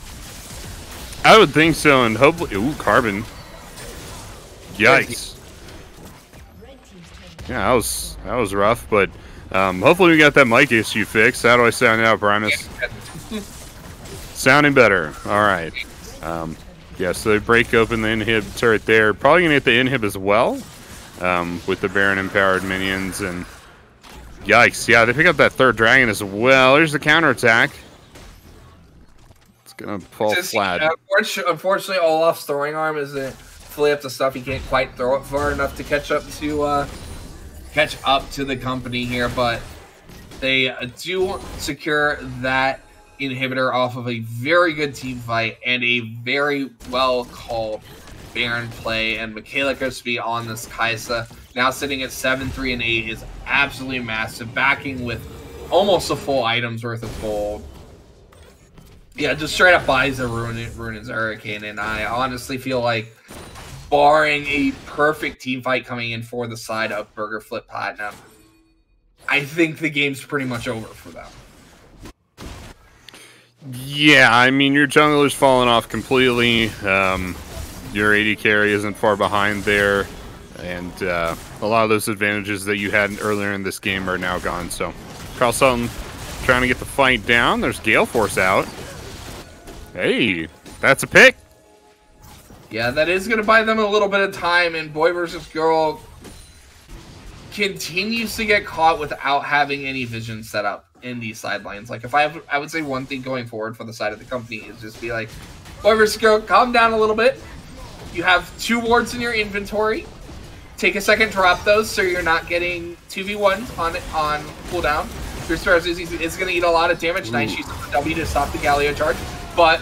I would think so, and hopefully... Ooh, Carbon. Yikes. Yeah, that was, that was rough, but um, hopefully we got that mic issue fixed. How do I sound now, Primus? Sounding better. All right. Um, yeah, so they break open the inhib turret there. Probably to get the inhib as well um, with the Baron empowered minions. And yikes. Yeah, they pick up that third dragon as well. There's the counterattack. It's to fall Just, flat. Unfortunately, Olaf's throwing arm isn't fully up to stuff. He can't quite throw it far enough to catch up to uh, catch up to the company here, but they do secure that inhibitor off of a very good team fight and a very well called Baron play. And Michaela Crispy on this Kai'Sa, now sitting at 7, 3, and 8, is absolutely massive, backing with almost a full item's worth of gold. Yeah, just straight up buys a Runaan, Runaan's Hurricane, and I honestly feel like barring a perfect team fight coming in for the side of Burger Flip Platinum, I think the game's pretty much over for them. Yeah, I mean, your jungler's fallen off completely. Um, your AD carry isn't far behind there. And uh, a lot of those advantages that you had earlier in this game are now gone. So, Carl Sutton trying to get the fight down. There's Gale Force out. Hey, that's a pick. Yeah, that is going to buy them a little bit of time. And boy versus girl continues to get caught without having any vision set up in these sidelines. Like if I have, I would say one thing going forward for the side of the company is just be like, whoever's girl, calm down a little bit. You have two wards in your inventory. Take a second, drop those so you're not getting 2v1 on on cooldown. Your Sparrows is, is going to eat a lot of damage. Ooh. Nice use of the W to stop the Galio charge. But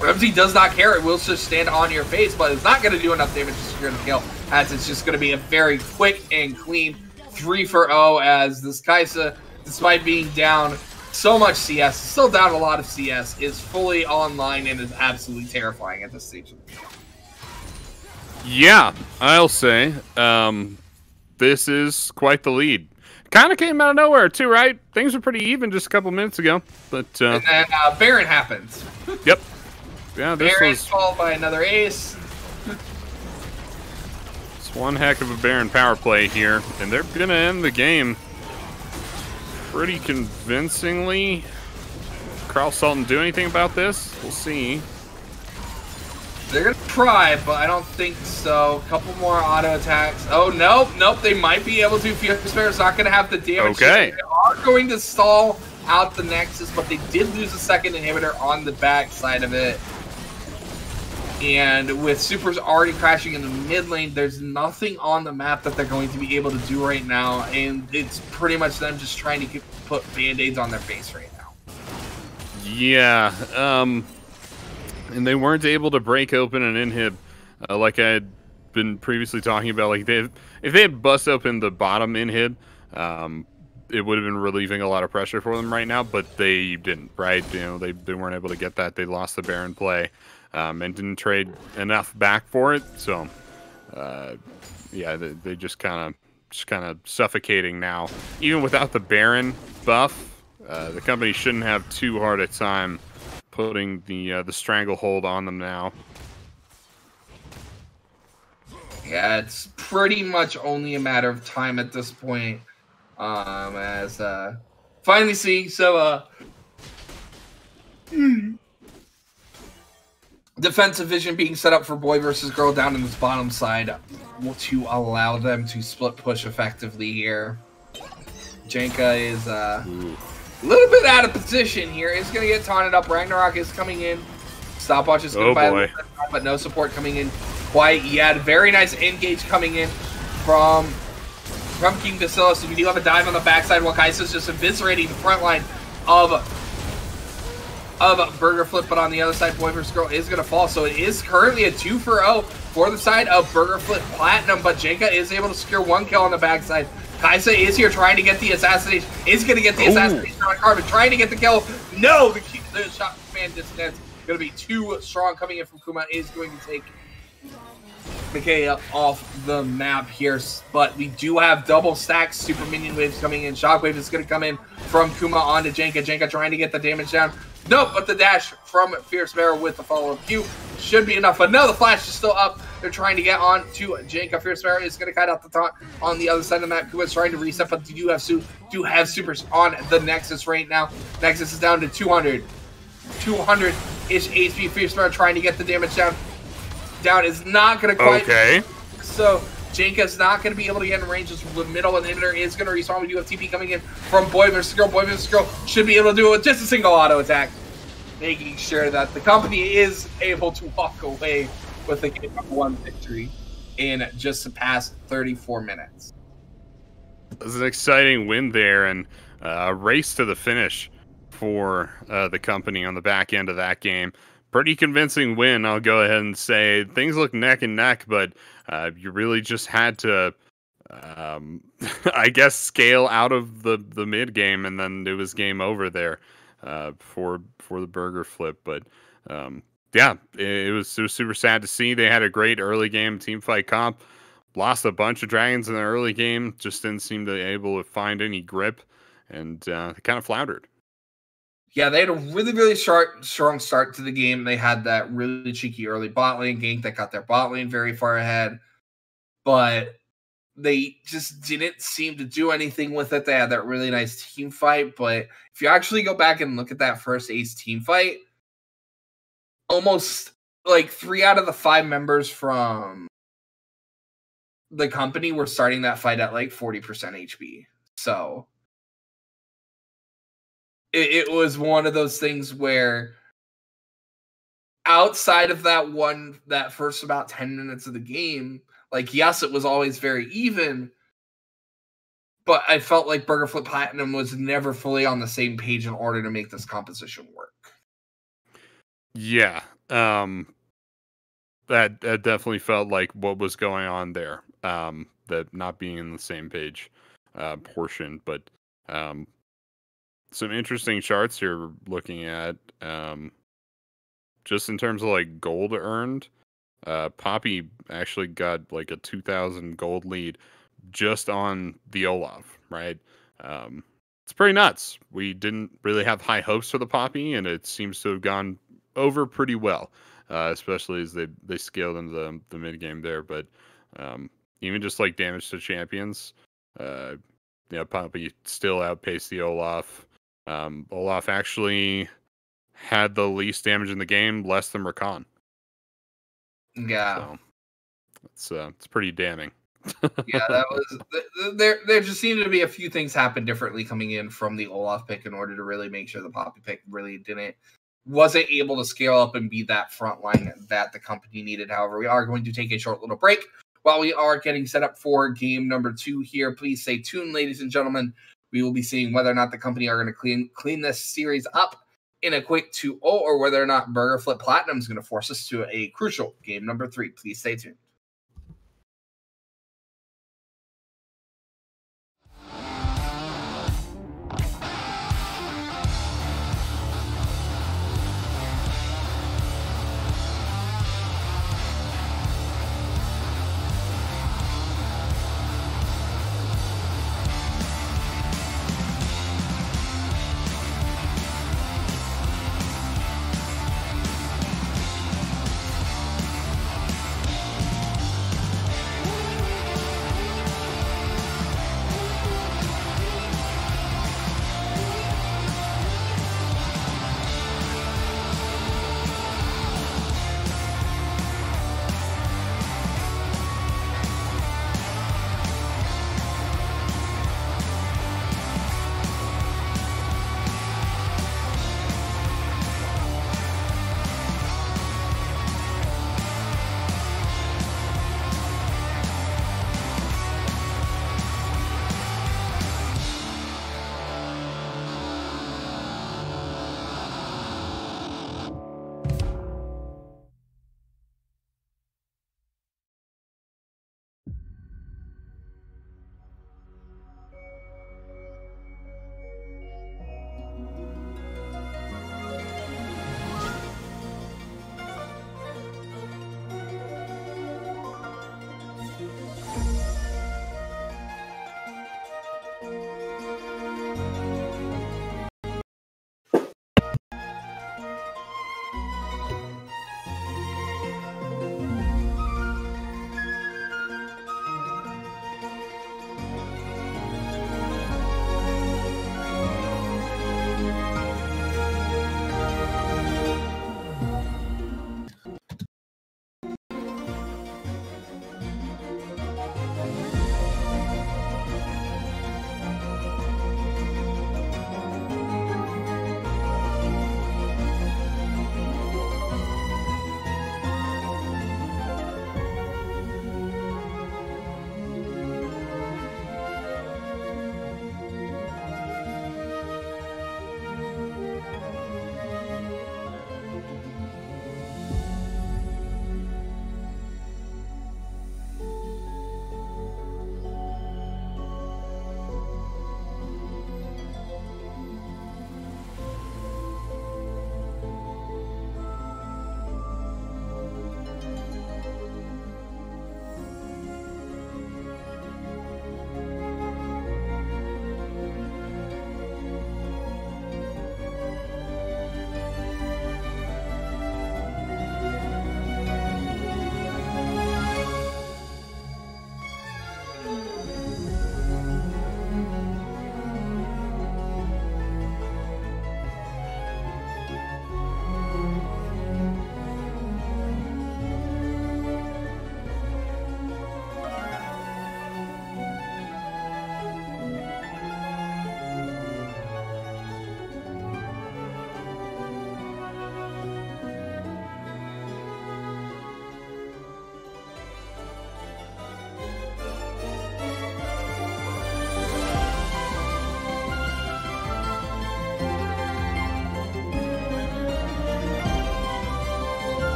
Ramsey does not care. It will just stand on your face, but it's not going to do enough damage to secure the kill, as it's just going to be a very quick and clean 3 for 0 as this Kai'Sa despite being down so much CS, still down a lot of CS, is fully online and is absolutely terrifying at this stage of the game. Yeah, I'll say. Um, this is quite the lead. Kind of came out of nowhere, too, right? Things were pretty even just a couple minutes ago. but uh, And then uh, Baron happens. yep. Yeah, this Baron was... followed by another ace. it's one heck of a Baron power play here, and they're going to end the game pretty convincingly. Carl Sultan do anything about this? We'll see. They're gonna try, but I don't think so. A couple more auto attacks. Oh, nope, nope, they might be able to. Fierce Bear's not gonna have the damage. Okay. They are going to stall out the Nexus, but they did lose a second inhibitor on the back side of it. And with Supers already crashing in the mid lane, there's nothing on the map that they're going to be able to do right now. And it's pretty much them just trying to get, put band-aids on their face right now. Yeah. Um, and they weren't able to break open an inhib uh, like I had been previously talking about. Like they, if they had bust open the bottom inhib, um, it would have been relieving a lot of pressure for them right now, but they didn't, right? You know, they, they weren't able to get that. They lost the Baron play um, and didn't trade enough back for it. So, uh, yeah, they, they just kind of just kind of suffocating now. Even without the Baron buff, uh, the company shouldn't have too hard a time putting the uh, the stranglehold on them now. Yeah, it's pretty much only a matter of time at this point. Um, as uh, finally see so uh. defensive vision being set up for boy versus girl down in this bottom side to allow them to split push effectively here. Janka is uh, a little bit out of position here. It's going to get taunted up. Ragnarok is coming in. Stopwatch is going to oh buy but no support coming in quite yet. Very nice engage coming in from from King Bacillus. We do have a dive on the backside while Kai'Sa's just eviscerating the front line of of Burger Flip, but on the other side, Boy vs. Girl is going to fall. So it is currently a 2 for 0 for the side of Burger Flip Platinum, but Jenka is able to secure one kill on the backside. Kai'Sa is here trying to get the assassination, is going to get the Ooh. assassination on Carbon, trying to get the kill. No, the, the shot man distance going to be too strong coming in from Kuma. Is going to take Mikaela off the map here, but we do have double stack super minion waves coming in. Shockwave is going to come in from Kuma onto Jenka. Jenka trying to get the damage down. Nope, but the dash from Fierce Bear with the follow-up Q should be enough. But no, the flash is still up. They're trying to get on to Jenka. Fierce Bear is going to cut out the top on the other side of the map. Kuma's trying to reset, but do have su do have supers on the Nexus right now. Nexus is down to 200. 200-ish HP. Fierce Bear trying to get the damage down down is not going to quite. Okay. So Jenka's not going to be able to get in range. The middle inhibitor is going to respawn. We do have TP coming in from Boy vs. Girl. Boy vs. Girl should be able to do it with just a single auto attack, making sure that the company is able to walk away with a game one victory in just the past 34 minutes. It was an exciting win there and uh, a race to the finish for uh, the company on the back end of that game pretty convincing win. I'll go ahead and say things look neck and neck, but uh, you really just had to, um, I guess, scale out of the the mid game, and then it was game over there uh, for for the burger flip. But um, yeah, it, was it was super sad to see. They had a great early game team fight comp. Lost a bunch of dragons in the early game. Just didn't seem to be able to find any grip, and uh, kind of floundered yeah, they had a really, really short, strong start to the game. They had that really cheeky early bot lane gank that got their bot lane very far ahead, but they just didn't seem to do anything with it. They had that really nice team fight, but if you actually go back and look at that first Ace team fight, almost like three out of the five members from the company were starting that fight at like 40% HP. So it, it was one of those things where outside of that one that first about 10 minutes of the game like yes it was always very even but i felt like burger flip platinum was never fully on the same page in order to make this composition work yeah um that that definitely felt like what was going on there um that not being in the same page uh portion but um some interesting charts you're looking at. Um, just in terms of like gold earned, uh, Poppy actually got like a 2,000 gold lead just on the Olaf, right? Um, it's pretty nuts. We didn't really have high hopes for the Poppy, and it seems to have gone over pretty well, uh, especially as they they scaled into the, the mid game there. But um, even just like damage to champions, uh, you know, Poppy still outpaced the Olaf. Um, Olaf actually had the least damage in the game, less than Rakan. Yeah, so it's uh, it's pretty damning. yeah, that was there. There just seemed to be a few things happen differently coming in from the Olaf pick in order to really make sure the Poppy pick really didn't wasn't able to scale up and be that front line that the company needed. However, we are going to take a short little break while we are getting set up for game number two here. Please stay tuned, ladies and gentlemen we will be seeing whether or not the company are going to clean clean this series up in a quick 2-0 or whether or not Burger Flip Platinum is going to force us to a crucial game number three. Please stay tuned.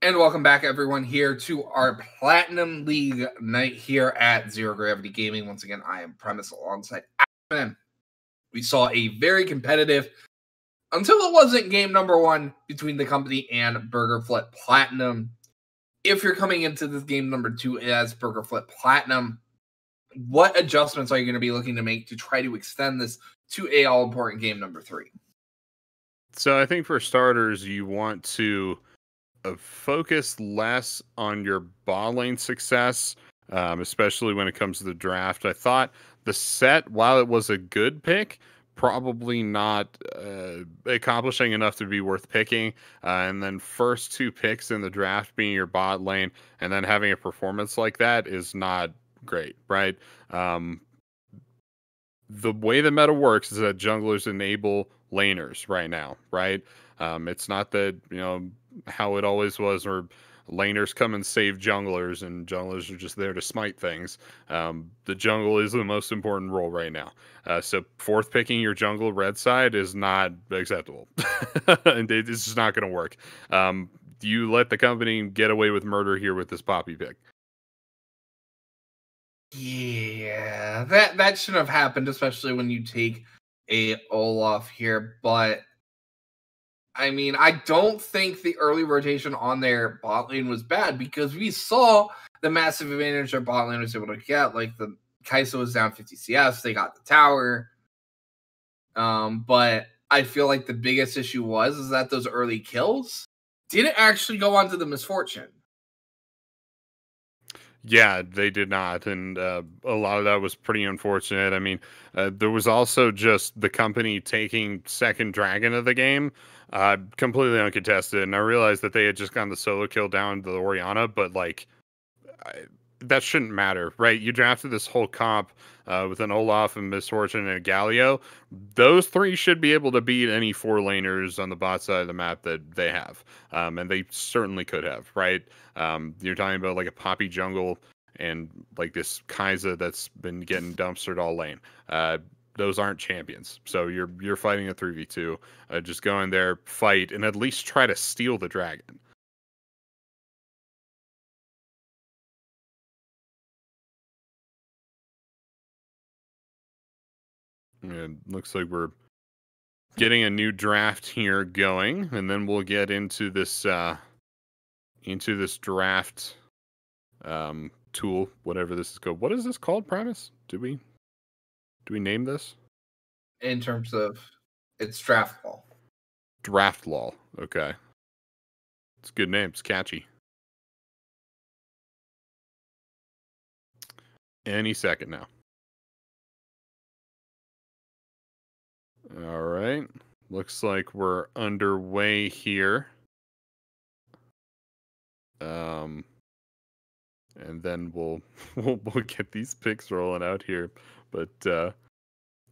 And welcome back, everyone, here to our Platinum League night here at Zero Gravity Gaming. Once again, I am Primus alongside Ashman. We saw a very competitive, until it wasn't game number one between the company and Burger Flip Platinum. If you're coming into this game number two as Burger Flip Platinum, what adjustments are you going to be looking to make to try to extend this to a all important game number three? So I think for starters, you want to uh, focus less on your bot lane success, um, especially when it comes to the draft. I thought the Sett, while it was a good pick, probably not uh, accomplishing enough to be worth picking. Uh, and then first two picks in the draft being your bot lane, and then having a performance like that is not great, right? Um, the way the meta works is that junglers enable laners right now, right? Um, it's not that you know how it always was, where laners come and save junglers, and junglers are just there to smite things. Um, the jungle is the most important role right now. Uh, so fourth picking your jungle red side is not acceptable, and it's just not going to work. Um, you let the company get away with murder here with this poppy pick. Yeah, that that shouldn't have happened, especially when you take a Olaf here. But I mean, I don't think the early rotation on their bot lane was bad because we saw the massive advantage their bot lane was able to get. Like the Kai'Sa was down 50 CS, they got the tower. Um, but I feel like the biggest issue was is that those early kills didn't actually go on to the Miss Fortune. Yeah, they did not, and uh, a lot of that was pretty unfortunate. I mean, uh, there was also just the company taking second dragon of the game, uh, completely uncontested. And I realized that they had just gotten the solo kill down to the Orianna, but like I, that shouldn't matter, right? You drafted this whole comp uh, with an Olaf and Miss Fortune and a Galio. Those three should be able to beat any four laners on the bot side of the map that they have, um, and they certainly could have, right? Um, you're talking about like a Poppy jungle and like this Kai'Sa that's been getting dumpstered all lane. Uh, those aren't champions. So you're you're fighting a three v two. Uh, just go in there, fight, and at least try to steal the dragon. It looks like we're getting a new draft here going, and then we'll get into this uh, into this draft um, tool, whatever this is called. What is this called, Primus? Do we do we name this? In terms of it's Draftlol. Draft law. Okay. It's a good name. It's catchy. Any second now. All right. Looks like we're underway here. Um and then we'll we'll, we'll get these picks rolling out here. But uh,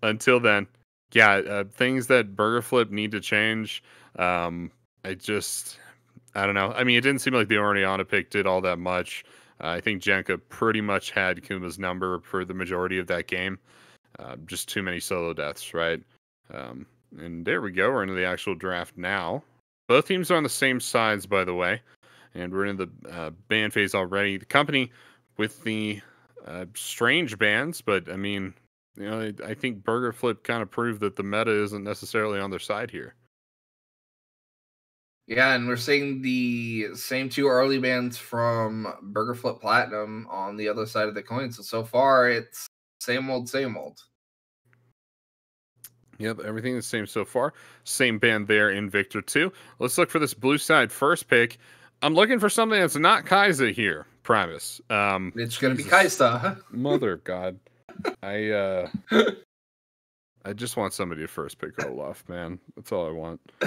until then, yeah, uh, things that Burger Flip need to change. Um, I just, I don't know. I mean, it didn't seem like the Orianna pick did all that much. Uh, I think Jenka pretty much had Kuma's number for the majority of that game. Uh, just too many solo deaths, right? Um, and there we go. We're into the actual draft now. Both teams are on the same sides, by the way, and we're in the uh, ban phase already. The company with the uh, strange bans, but I mean, you know, I, I think Burger Flip kind of proved that the meta isn't necessarily on their side here. Yeah, and we're seeing the same two early bans from Burger Flip Platinum on the other side of the coin. So so far, it's same old, same old. Yep, everything the same so far. Same band there in Viktor 2. Let's look for this blue side first pick. I'm looking for something that's not Kai'Sa here, Primus. Um, it's going to be Kai'Sa. Mother of God. I uh I just want somebody to first pick Olaf, man. That's all I want.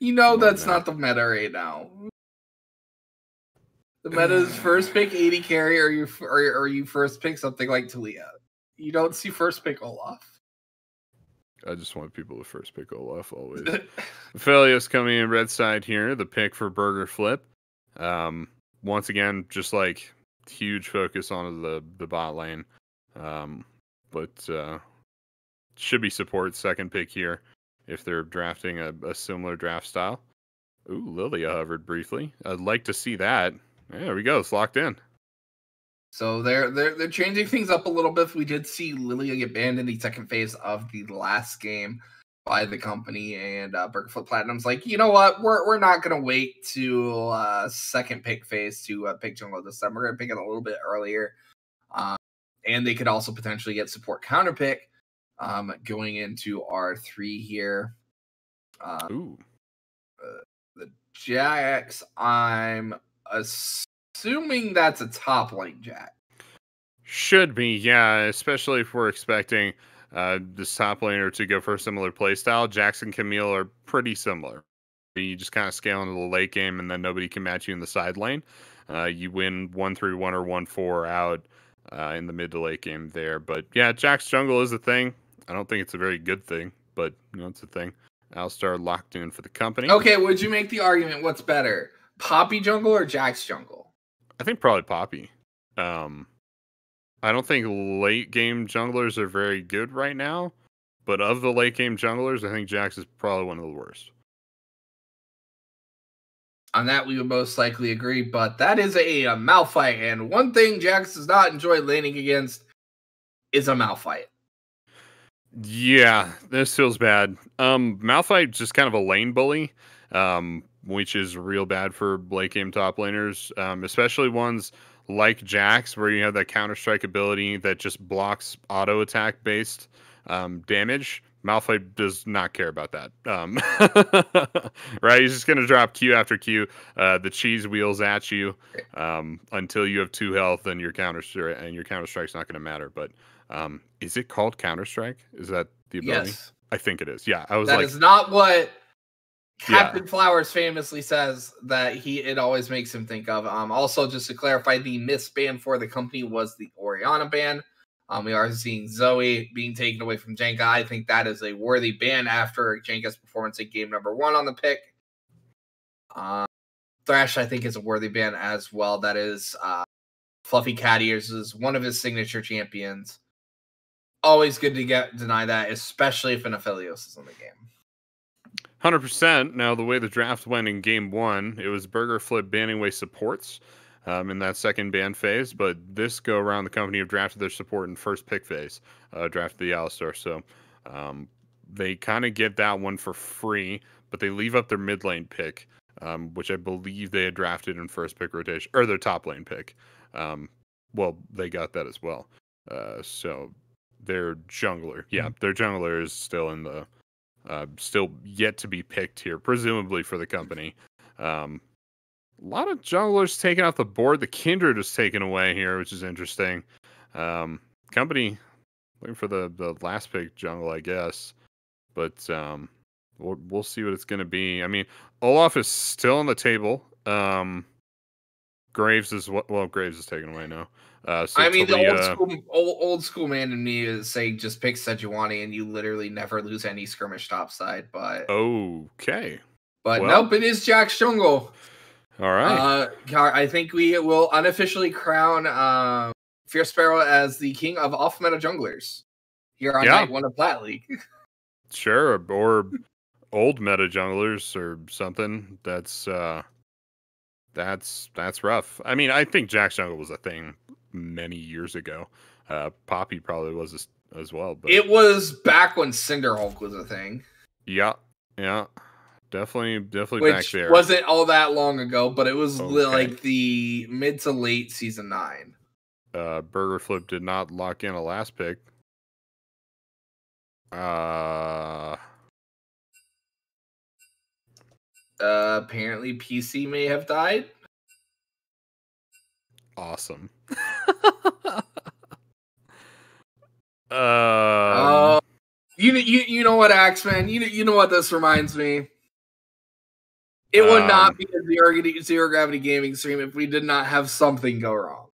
you know that's not the meta right now. The meta is first pick AD carry or you or, or you first pick something like Taliyah. You don't see first pick Olaf. I just want people to first pick Olaf always. Aphelios coming in red side here, the pick for Burger Flip. Um, once again, just like huge focus on the the bot lane. Um, but uh, should be support second pick here if they're drafting a, a similar draft style. Ooh, Lilia hovered briefly. I'd like to see that. There we go. It's locked in. So they're they're they're changing things up a little bit. We did see Lilia get banned in the second phase of the last game by the company, and uh, Burger Flip Platinum's like, you know what, we're we're not gonna wait to uh, second pick phase to uh, pick jungle this time. We're gonna pick it a little bit earlier, um, and they could also potentially get support counter pick um, going into R three here. Uh, Ooh, the Jax, I'm assuming that's a top lane Jax. should be yeah, especially if we're expecting uh, this top laner to go for a similar playstyle. Jackson Camille are pretty similar. You just kind of scale into the late game, and then nobody can match you in the side lane. Uh, you win one three one or one four out uh, in the mid to late game there. But yeah, Jax jungle is a thing. I don't think it's a very good thing, but you know it's a thing. Alistar locked in for the company. Okay, would you make the argument what's better, Poppy jungle or Jax jungle? I think probably Poppy. Um, I don't think late game junglers are very good right now, but of the late game junglers, I think Jax is probably one of the worst. On that, we would most likely agree, but that is a, a Malphite, and one thing Jax does not enjoy laning against is a Malphite. Yeah, this feels bad. Um, Malphite just kind of a lane bully, um, which is real bad for late game top laners, um, especially ones like Jax, where you have that Counter Strike ability that just blocks auto attack based um, damage. Malphite does not care about that. Um, right? He's just going to drop Q after Q. Uh, the cheese wheels at you um, until you have two health, and your counter and your counter strike's not going to matter. But um, is it called Counter Strike? Is that the ability? Yes, I think it is. Yeah, I was that like, is not what Yeah. Captain Flowers famously says that he it always makes him think of. Um, also, just to clarify, the miss ban for the company was the Orianna ban. Um, we are seeing Zoe being taken away from Jenka. I think that is a worthy ban after Jenka's performance in game number one on the pick. Uh, Thresh, I think, is a worthy ban as well. That is uh, Fluffy Cat Ears is one of his signature champions. Always good to get deny that, especially if an Aphelios is in the game. Hundred percent. Now, the way the draft went in game one, it was Burger Flip banning away supports um, in that second ban phase. But this go around, the company have drafted their support in first pick phase, uh, drafted the Alistar. So um, they kind of get that one for free, but they leave up their mid lane pick, um, which I believe they had drafted in first pick rotation, or their top lane pick. Um, well, they got that as well. Uh, so their jungler, yeah, their jungler is still in the uh, still yet to be picked here, presumably for the company. Um, a lot of junglers taken off the board. The Kindred was taken away here, which is interesting. Um, company looking for the the last pick jungle, I guess, but um, we'll we'll see what it's going to be. I mean, Olaf is still on the table. Um, Graves is what? Well, Graves is taken away now. Uh, so I mean, the old Taliyah- school, old, old school man in me is saying just pick Sejuani and you literally never lose any skirmish topside. But Oh Okay. but well. nope, it is Jax jungle. All right. Uh, I think we will unofficially crown uh, Fierce Sparrow as the king of off meta junglers here on Yeah. night one of Plat League. Sure, or old meta junglers or something. That's uh that's that's rough. I mean, I think Jax jungle was a thing many years ago. Uh Poppy probably was as, as well, but It was back when Cinder Hulk was a thing, yeah, yeah. Definitely definitely back which there. wasn't all that long ago, but it was Okay. like the mid to late season nine. uh Burger Flip did not lock in a last pick. Uh Uh, apparently, PC may have died. awesome. um, Oh, you you you know what, Axeman? You you know what this reminds me. It would Um, not be a zero, gravity- gravity gaming stream if we did not have something go wrong.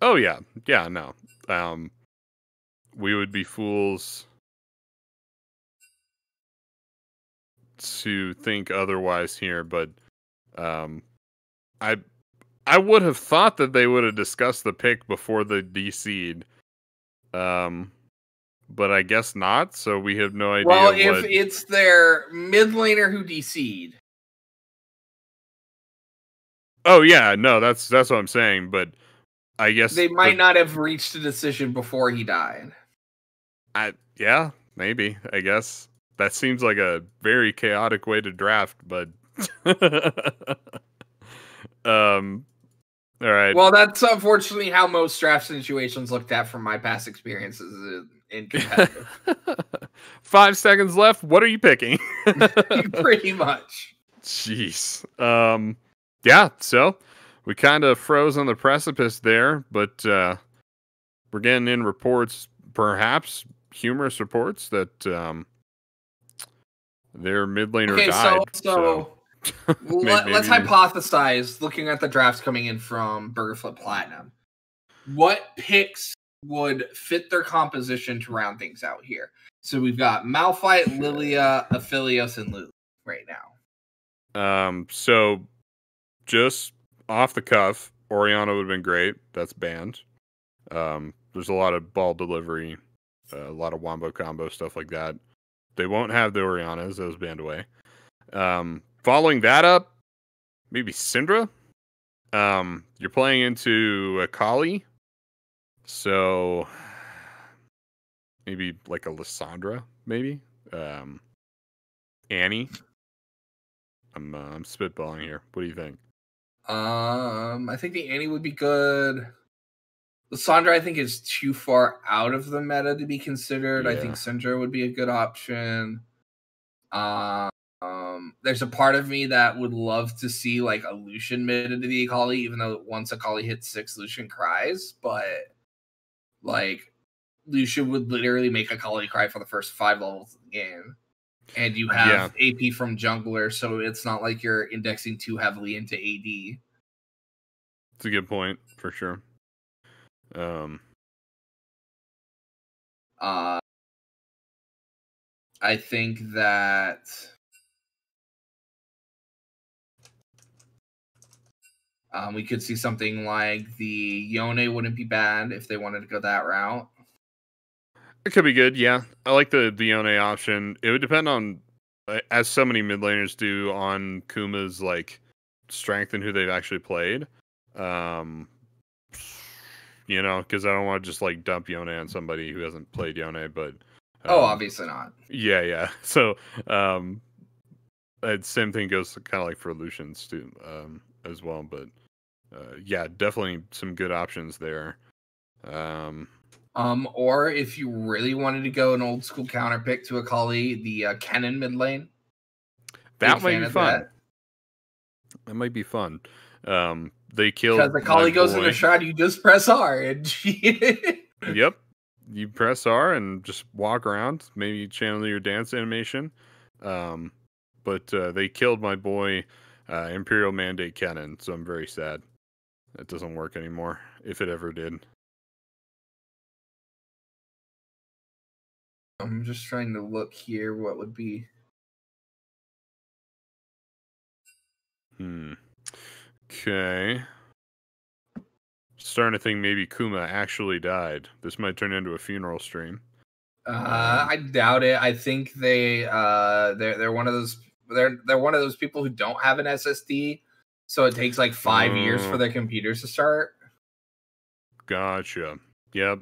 Oh yeah, yeah, no. Um, we would be fools to think otherwise here, but um, I I would have thought that they would have discussed the pick before the DC'd. Um, but I guess not. So we have no idea. Well, if what... it's their mid laner who DC'd. Oh yeah, no, that's that's what I'm saying. But I guess they might not have reached a decision before he died. I yeah, maybe. I guess that seems like a very chaotic way to draft, but um all right. Well, that's unfortunately how most draft situations looked at from my past experiences in competitive. Five seconds left. What are you picking? Pretty much. Jeez. Um yeah, so we kind of froze on the precipice there, but uh, we're getting in reports, perhaps humorous reports that um, their mid laner okay, died. So, so, so let, us hypothesize, looking at the drafts coming in from Burgerflip Platinum, what picks would fit their composition to round things out here? So we've got Malphite, Lilia, Aphelios, and Lulu right now. Um, so just off the cuff, Orianna would have been great. That's banned. Um, there's a lot of ball delivery, uh, a lot of wombo combo stuff like that. They won't have the Oriannas; those banned away. Um, following that up, maybe Syndra. Um, you're playing into Akali, so maybe like a Lissandra, maybe. Um, Annie. I'm uh, I'm spitballing here. What do you think? Um, I think the Annie would be good. Sandra, I think, is too far out of the meta to be considered. Yeah. I think Syndra would be a good option. Um, there's a part of me that would love to see like a Lucian mid into the Akali, even though once Akali hits six, Lucian cries. But like, Lucian would literally make Akali cry for the first five levels of the game and you have yeah. AP from jungler, so it's not like you're indexing too heavily into AD. It's a good point for sure. Um, uh, I think that um, we could see something like the Yone wouldn't be bad if they wanted to go that route. It could be good, yeah. I like the the Yone option. It would depend on, uh, as so many mid laners do, on Kuma's like strength and who they've actually played. Um, you know, because I don't want to just like dump Yone on somebody who hasn't played Yone, but oh, um, oh, obviously not. Yeah, yeah. So, um, same thing goes kind of like for Lucian's too, um, as well. But uh, yeah, definitely some good options there. Um, um, or if you really wanted to go an old school counter pick to a Akali, the uh, Kennen mid lane. That might be fun. That. that. might be fun. Um, they killed because Akali goes in a shot. You just press R and yep, you press R and just walk around. Maybe channel your dance animation. Um, but uh, they killed my boy uh, Imperial Mandate Kennen, so I'm very sad. That doesn't work anymore. If it ever did. I'm just trying to look here what would be. Hmm. Okay. Starting to think maybe Kuma actually died. This might turn into a funeral stream. Uh, um, I doubt it. I think they uh they're they're one of those they're they're one of those people who don't have an SSD, so it takes like five uh, years for oh. their computers to start. Gotcha. Yep.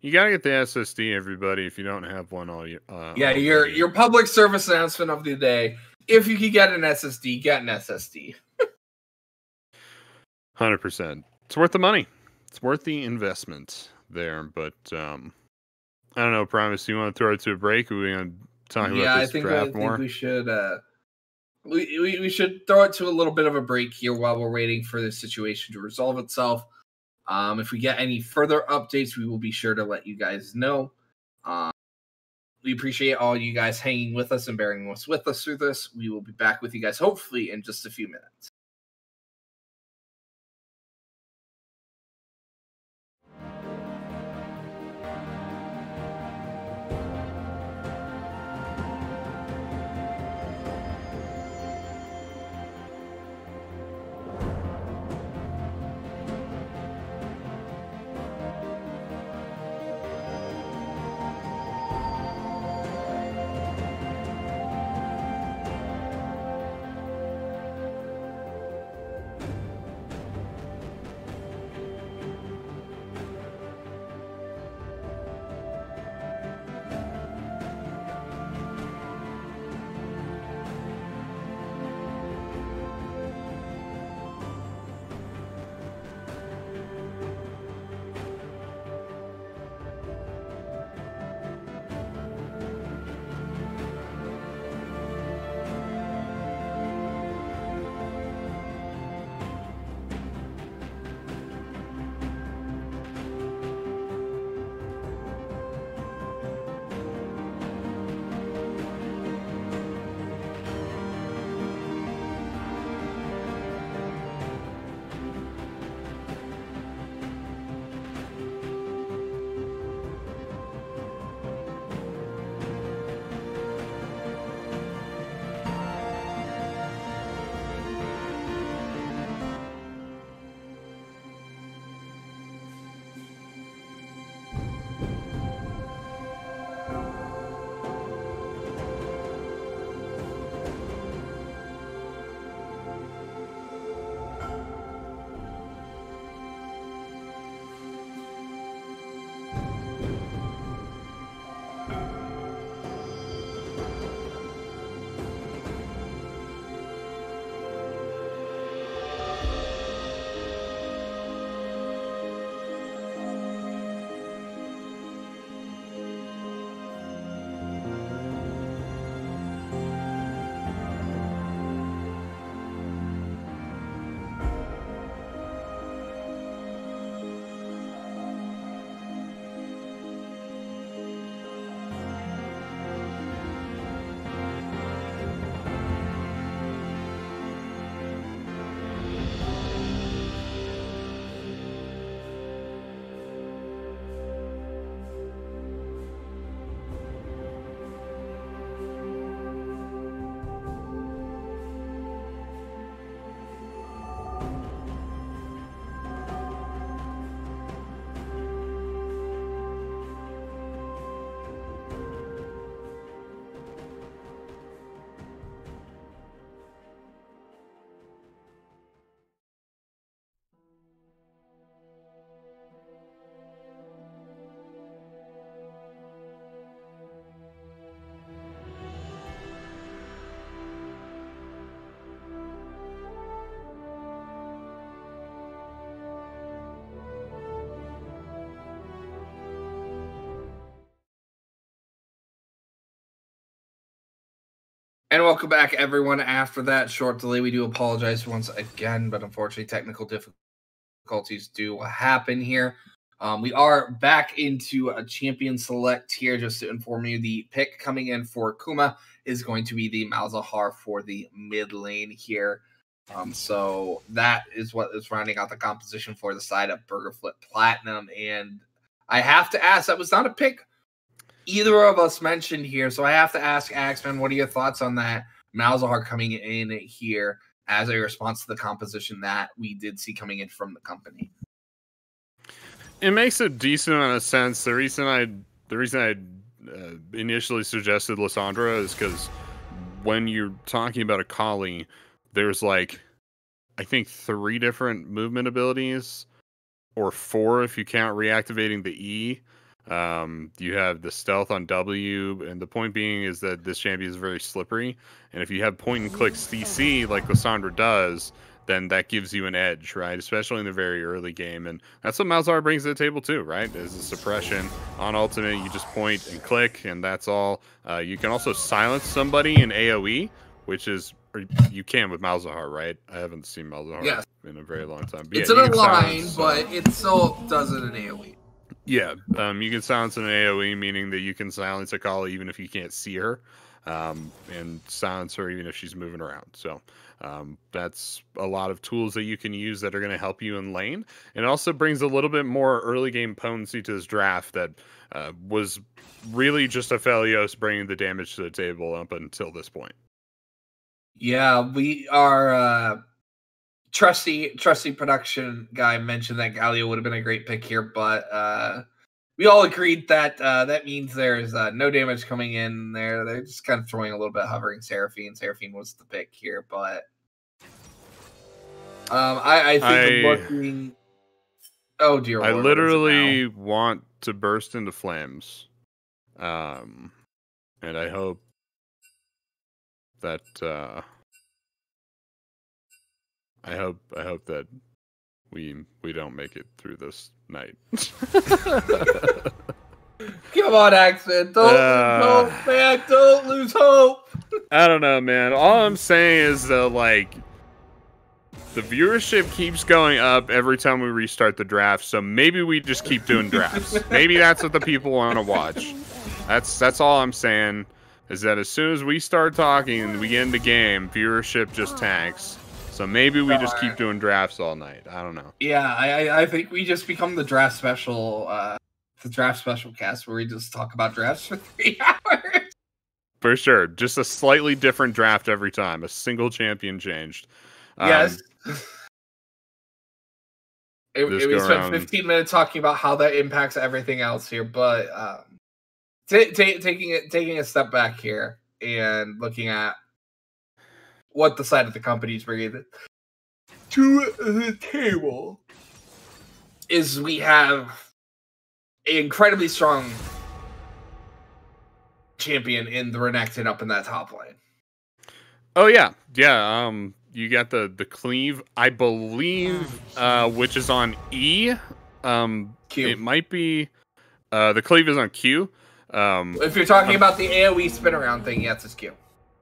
You gotta get the SSD, everybody. If you don't have one, all you. Uh, yeah, your your public service announcement of the day. If you could get an SSD, get an SSD. Hundred percent. It's worth the money. It's worth the investment there. But um, I don't know. Promise. You want to throw it to a break? Are we gonna talk yeah, about this I think, draft I think more? we should. Uh, we, we should throw it to a little bit of a break here while we're waiting for the situation to resolve itself. Um, if we get any further updates, we will be sure to let you guys know. Um, we appreciate all you guys hanging with us and bearing us with us through this. We will be back with you guys hopefully in just a few minutes. And welcome back, everyone. After that short delay, we do apologize once again, but unfortunately, technical difficulties do happen here. Um, we are back into a champion select here. Just to inform you, the pick coming in for Kuma is going to be the Malzahar for the mid lane here. Um, so that is what is rounding out the composition for the side of Burger Flip Platinum. And I have to ask, that was not a pick either of us mentioned here. So I have to ask Axman, what are your thoughts on that? Malzahar coming in here as a response to the composition that we did see coming in from the company. It makes a decent amount of sense. The reason I the reason I uh, initially suggested Lissandra is because when you're talking about Akali, there's like I think three different movement abilities, or four if you count reactivating the E um, you have the stealth on W, and the point being is that this champion is very slippery. And if you have point and click CC like Lissandra does, then that gives you an edge, right? Especially in the very early game. And that's what Malzahar brings to the table too, right? Is a suppression. On ultimate, you just point and click, and that's all. Uh, you can also silence somebody in AoE, which is you can with Malzahar, right? I haven't seen Malzahar yes. in a very long time. But it's yeah, in a line, but it still does it in AoE. Yeah, um, you can silence an AOE, meaning that you can silence Akali even if you can't see her, um, and silence her even if she's moving around. So um, that's a lot of tools that you can use that are going to help you in lane. And it also brings a little bit more early game potency to this draft that uh, was really just Aphelios bringing the damage to the table up until this point. Yeah, we are. Uh trusty trusty production guy mentioned that Galio would have been a great pick here, but uh, we all agreed that uh, that means there's uh, no damage coming in there. They're just kind of throwing a little bit hovering Seraphine. Seraphine was the pick here, but um, I, I think I, looking. Oh dear! I Lord, literally want to burst into flames, um, and I hope that. Uh, I hope I hope that we we don't make it through this night. Come on, Axman. Don't uh, lose hope, man. Don't lose hope. I don't know, man. All I'm saying is that like the viewership keeps going up every time we restart the draft, so maybe we just keep doing drafts. maybe that's what the people want to watch. That's that's all I'm saying. Is that as soon as we start talking and we get into game, viewership just tanks. So maybe we just keep doing drafts all night. I don't know. Yeah, I I think we just become the draft special, uh, the draft special cast where we just talk about drafts for three hours. For sure, just a slightly different draft every time. A single champion changed. Um, yes. It, it, we spent around... 15 minutes talking about how that impacts everything else here, but um, t- t- taking it taking a step back here and looking at what the side of the company is bringing to the table is we have an incredibly strong champion in the Renekton up in that top lane. Oh yeah, yeah. Um, you got the the cleave, I believe, uh, which is on E. Um, Q. It might be. Uh, the cleave is on Q. Um, if you're talking um, about the AOE spin around thing, yes, it's Q.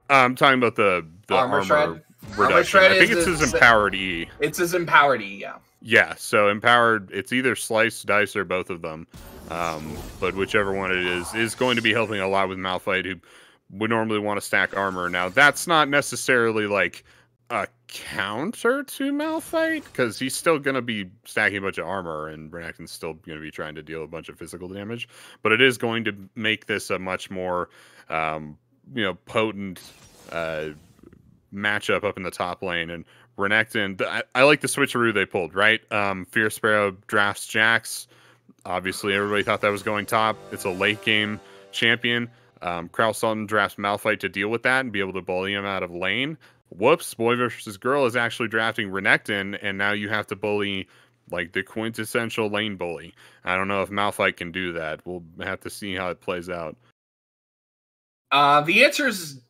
I'm talking about the the armor, armor shred. Reduction. Armor shred I think it's his empowered E. It's his empowered E, yeah. Yeah, so empowered. It's either slice, dice, or both of them. Um, but whichever one it is is going to be helping a lot with Malphite, who would normally want to stack armor. Now that's not necessarily like a counter to Malphite because he's still going to be stacking a bunch of armor and Renekton's still going to be trying to deal a bunch of physical damage. But it is going to make this a much more, um, you know, potent uh, matchup up in the top lane. And Renekton, I, I like the switcheroo they pulled, right? Um, Fierce Sparrow drafts Jax. Obviously, everybody thought that was going top. It's a late game champion. Um, Kraus Sultan drafts Malphite to deal with that and be able to bully him out of lane. Whoops, boy versus girl is actually drafting Renekton, and now you have to bully like the quintessential lane bully. I don't know if Malphite can do that. We'll have to see how it plays out. Uh, the answer is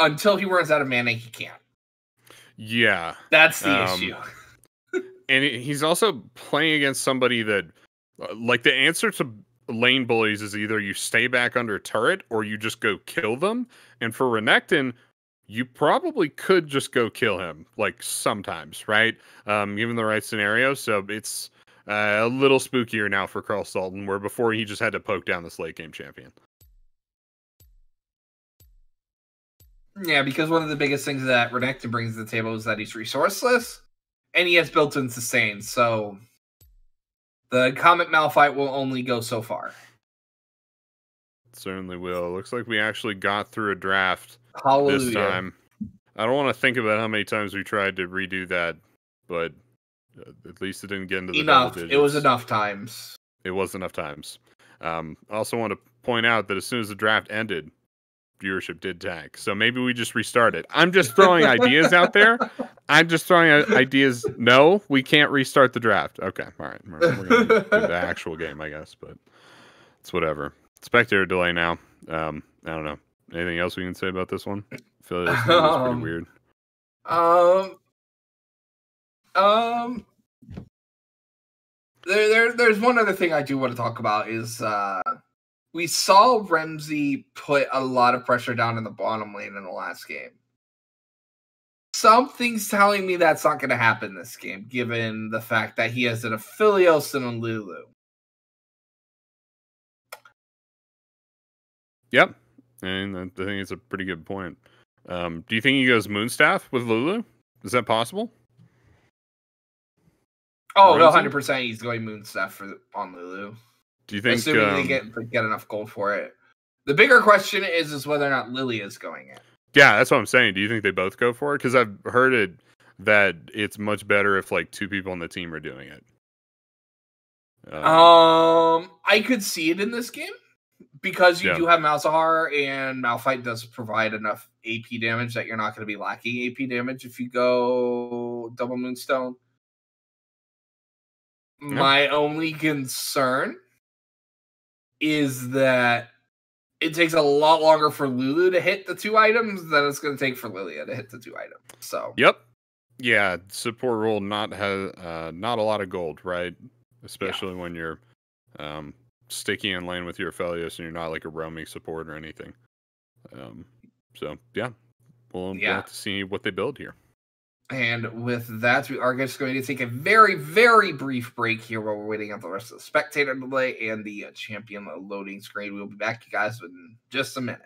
until he runs out of mana, he can't. Yeah, that's the um, issue. and he's also playing against somebody that, uh, like, the answer to lane bullies is either you stay back under turret or you just go kill them. And for Renekton, you probably could just go kill him, like sometimes, right? Um, given the right scenario. So it's uh, a little spookier now for Carl Salton, where before he just had to poke down this late game champion. Yeah, because one of the biggest things that Renekton brings to the table is that he's resourceless and he has built in sustain. So the Comet Malphite will only go so far. Certainly will. Looks like we actually got through a draft Hallelujah. this time. I don't want to think about how many times we tried to redo that, but uh, at least it didn't get into the enough. It was enough times. It was enough times. Um, I also want to point out that as soon as the draft ended, viewership did tank. So maybe we just restart it. I'm just throwing ideas out there. I'm just throwing ideas. No, we can't restart the draft. Okay, all right. We're, we're gonna do the actual game, I guess, but it's whatever. Spectator delay now. Um, I don't know. Anything else we can say about this one? I feel like this pretty Um, weird. Um, um, there, there, there's one other thing I do want to talk about is uh, we saw Ramsey put a lot of pressure down in the bottom lane in the last game. Something's telling me that's not going to happen this game, given the fact that he has an Aphelios and a Lulu. Yep, and I think it's a pretty good point. Um, do you think he goes Moonstone with Lulu? Is that possible? Oh, no, hundred percent. He's going Moonstone for on Lulu. Do you think? assuming um, they get they get enough gold for it. The bigger question is is whether or not Lily is going in. Yeah, that's what I'm saying. Do you think they both go for it? Because I've heard it that it's much better if like two people on the team are doing it. Um, Um, I could see it in this game because you Yeah. do have Malzahar and Malphite does provide enough AP damage that you're not going to be lacking AP damage if you go double Moonstone. My only concern is that it takes a lot longer for Lulu to hit the two items than it's going to take for Lilia to hit the two items. So Yep. Yeah, support role not has uh, not a lot of gold, right? Especially when you're um, sticky in lane with your Aphelios and you're not like a roaming support or anything. Um, so yeah, we'll, we'll have to see what they build here. And with that, we are just going to take a very, very brief break here while we're waiting on the rest of the spectator delay and the uh, champion loading screen. We'll be back, you guys, in just a minute.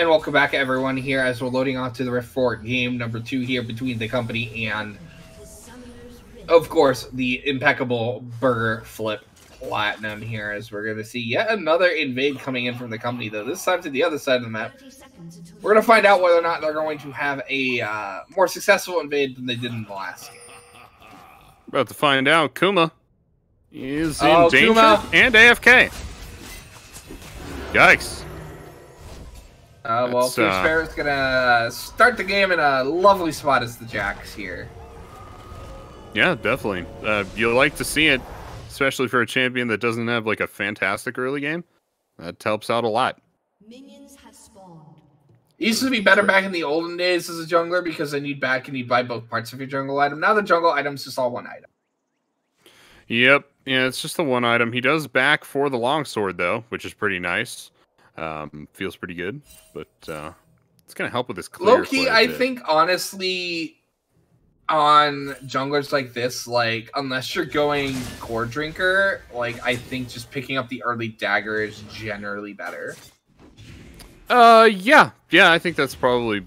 And welcome back, everyone, here as we're loading onto the Rift 4 game number two here between the company and, of course, the impeccable Burger Flip Platinum here as we're going to see yet another invade coming in from the company, though this time to the other side of the map. We're going to find out whether or not they're going to have a uh, more successful invade than they did in the last game. About to find out. Kuma is in Oh, danger Kuma. and AFK. Yikes. Uh, well, That's, Fierce uh, Bear is going to start the game in a lovely spot as the Jax here. Yeah, definitely. Uh, you like to see it, especially for a champion that doesn't have like a fantastic early game. That helps out a lot. Minions have spawned. It used to be better back in the olden days as a jungler because then you'd back and you'd buy both parts of your jungle item. Now the jungle item's is just all one item. Yep. Yeah, it's just the one item. He does back for the longsword though, which is pretty nice. Um, feels pretty good, but uh, it's gonna help with this clear. Low key, I bit. think honestly, on junglers like this, like unless you're going Goredrinker, like I think just picking up the early dagger is generally better. Uh, yeah, yeah. I think that's probably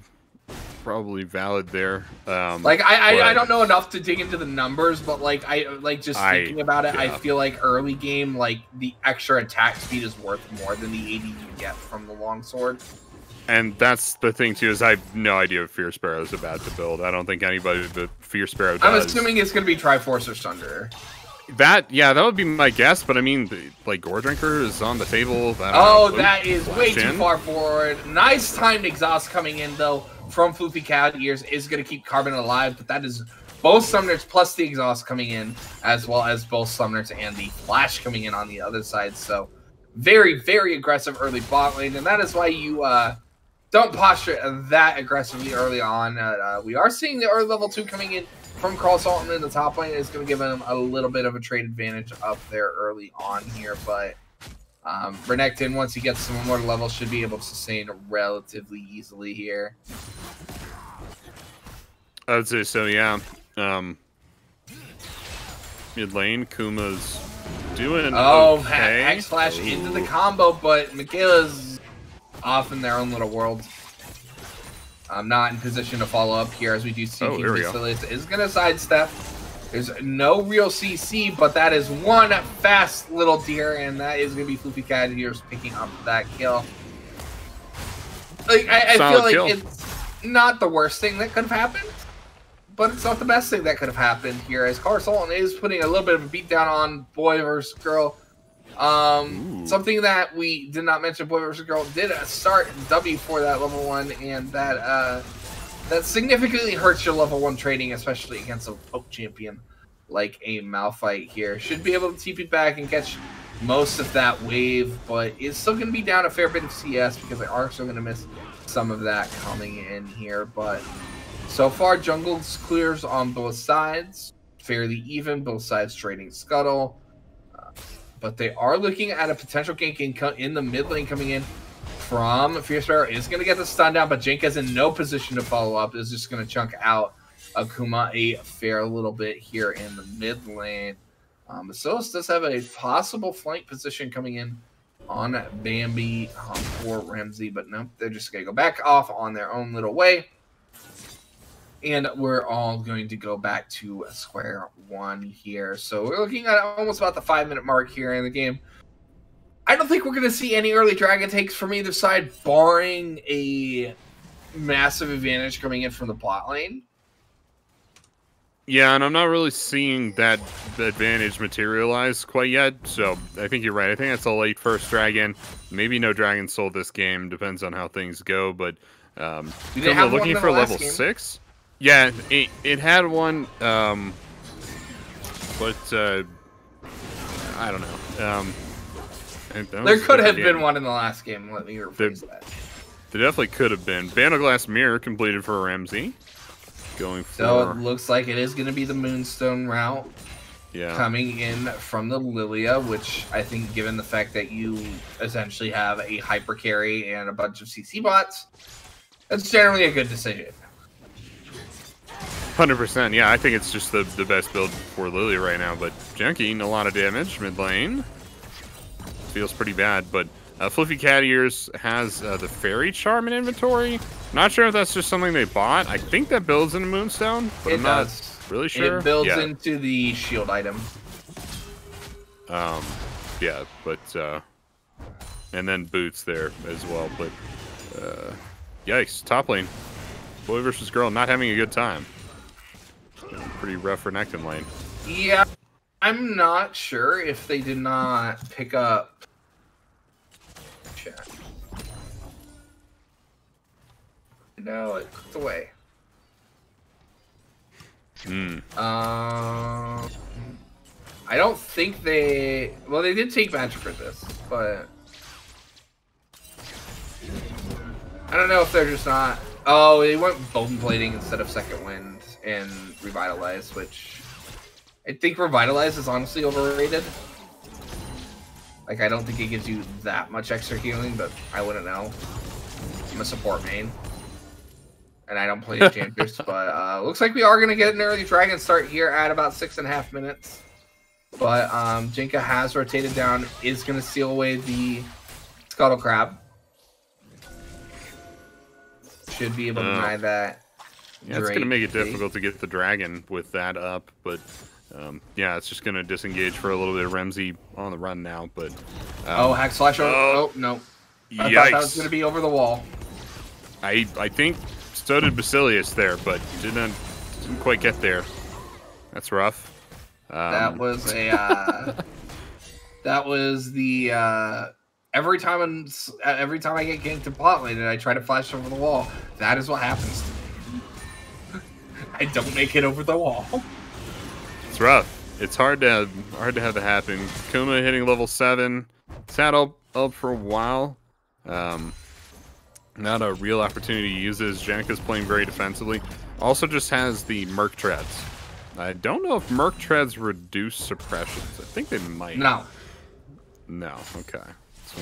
probably valid there. Um, Like I, I, I don't know enough to dig into the numbers, but like I like just I- thinking about it, I feel like early game, like the extra attack speed is worth more than the AD you get from the longsword. And that's the thing too is I have no idea what Fierce Sparrow is about to build. I don't think anybody that Fierce Sparrow does. I'm assuming it's gonna be Triforce or Thunder. that. Yeah, that would be my guess. But I mean, the- like Goredrinker is on the table. I Oh, know. that is way Flash too far forward. Nice timed exhaust coming in though from Floofy Cat Ears is gonna keep Carbon alive, but that is both summoners plus the exhaust coming in, as well as both summoners and the flash coming in on the other side. So very, very aggressive early bot lane, and that is why you uh don't posture that aggressively early on. Uh, uh, we are seeing the early level two coming in from Carl Salton in the top lane. It's going to give him a little bit of a trade advantage up there early on here, but um, Renekton, once he gets some more levels, should be able to sustain relatively easily here. I would say so. Yeah. Um, mid lane, Kuma's doing Oh, okay. X Flash into the combo, but Michaela's off in their own little world. I'm not in position to follow up here as we do see Oh, we is going to sidestep. There's no real CC, but that is one fast little deer, and that is going to be Floofy Cat Ears picking up that kill. Like I, I feel like kill. it's not the worst thing that could have happened, but it's not the best thing that could have happened here. As Car Sultan is putting a little bit of a beatdown on boy versus girl. Um, Ooh. something that we did not mention, boy versus girl did uh, start W for that level one, and that uh, that significantly hurts your level one trading, especially against a poke champion like a Malphite here. Should be able to TP back and catch most of that wave, but is still going to be down a fair bit of CS because they are still going to miss some of that coming in here. But so far, jungle's clears on both sides, fairly even. Both sides trading scuttle, uh, but they are looking at a potential gank in, in the mid lane coming in from Fierce Bearer. Is going to get the stun down, but Jink is in no position to follow up. Is just going to chunk out Akuma a fair little bit here in the mid lane. Um, Basilis does have a possible flank position coming in on Bambi um, for Ramsey, but no, they're just going to go back off on their own little way. And we're all going to go back to square one here. So we're looking at almost about the five minute mark here in the game. I don't think we're going to see any early dragon takes from either side, barring a massive advantage coming in from the bot lane. Yeah, and I'm not really seeing that advantage materialize quite yet. So I think you're right. I think that's a late first dragon. Maybe no dragon soul this game. Depends on how things go. But um, We didn't Kuma have one looking for level game. six. Yeah, it, it had one. Um, but uh, I don't know. Um, I think that There could have game. been one in the last game. Let me rephrase that. There definitely could have been. Bandleglass Mirror completed for Ramsey. Going for So it looks like it is going to be the Moonstone route yeah. coming in from the Lilia, which I think, given the fact that you essentially have a hyper carry and a bunch of CC bots, that's generally a good decision. Hundred percent. Yeah, I think it's just the the best build for Lily right now. But Junkie, a lot of damage mid lane. Feels pretty bad, but Uh, Fluffy Cat Ears has uh, the Faerie Charm in inventory. Not sure if that's just something they bought. I think that builds into Moonstone, but It I'm not really sure. It builds yeah. into the shield item. Um, yeah, but uh, and then boots there as well. But uh, yikes, top lane, boy versus girl, not having a good time. Pretty rough for Nectin lane. Yeah, I'm not sure if they did not pick up. Check. No, it clicked away. Hmm. Um, I don't think they. Well, they did take magic for this, but I don't know if they're just not. Oh, they went bone plating instead of second wind and revitalize, which I think revitalize is honestly overrated. Like, I don't think it gives you that much extra healing, but I wouldn't know. I'm a support main. And I don't play enchanters, but uh, looks like we are going to get an early dragon start here at about six and a half minutes. But um, Jinka has rotated down, is going to seal away the Scuttle Crab. Should be able to Oh. deny that. Yeah, it's gonna make it difficult to get the dragon with that up, but um, yeah, it's just gonna disengage for a little bit. Remzi on the run now, but um, oh, Hexflash. Oh, oh. no. I thought that was going to be over the wall. I I think so did Basilius there, but didn't didn't quite get there. That's rough. Um, That was a. Uh, that was the. Uh, every time I'm, uh, every time I get ganked in plot lane and I try to flash over the wall, that is what happens. to me. I don't make it over the wall. It's rough. It's hard to hard to have that happen. Kuma hitting level seven. Sat up up for a while. Um, not a real opportunity to use this. Janika's playing very defensively. Also, just has the Merc Treads. I don't know if Merc Treads reduce suppressions. I think they might. No, No. Okay. So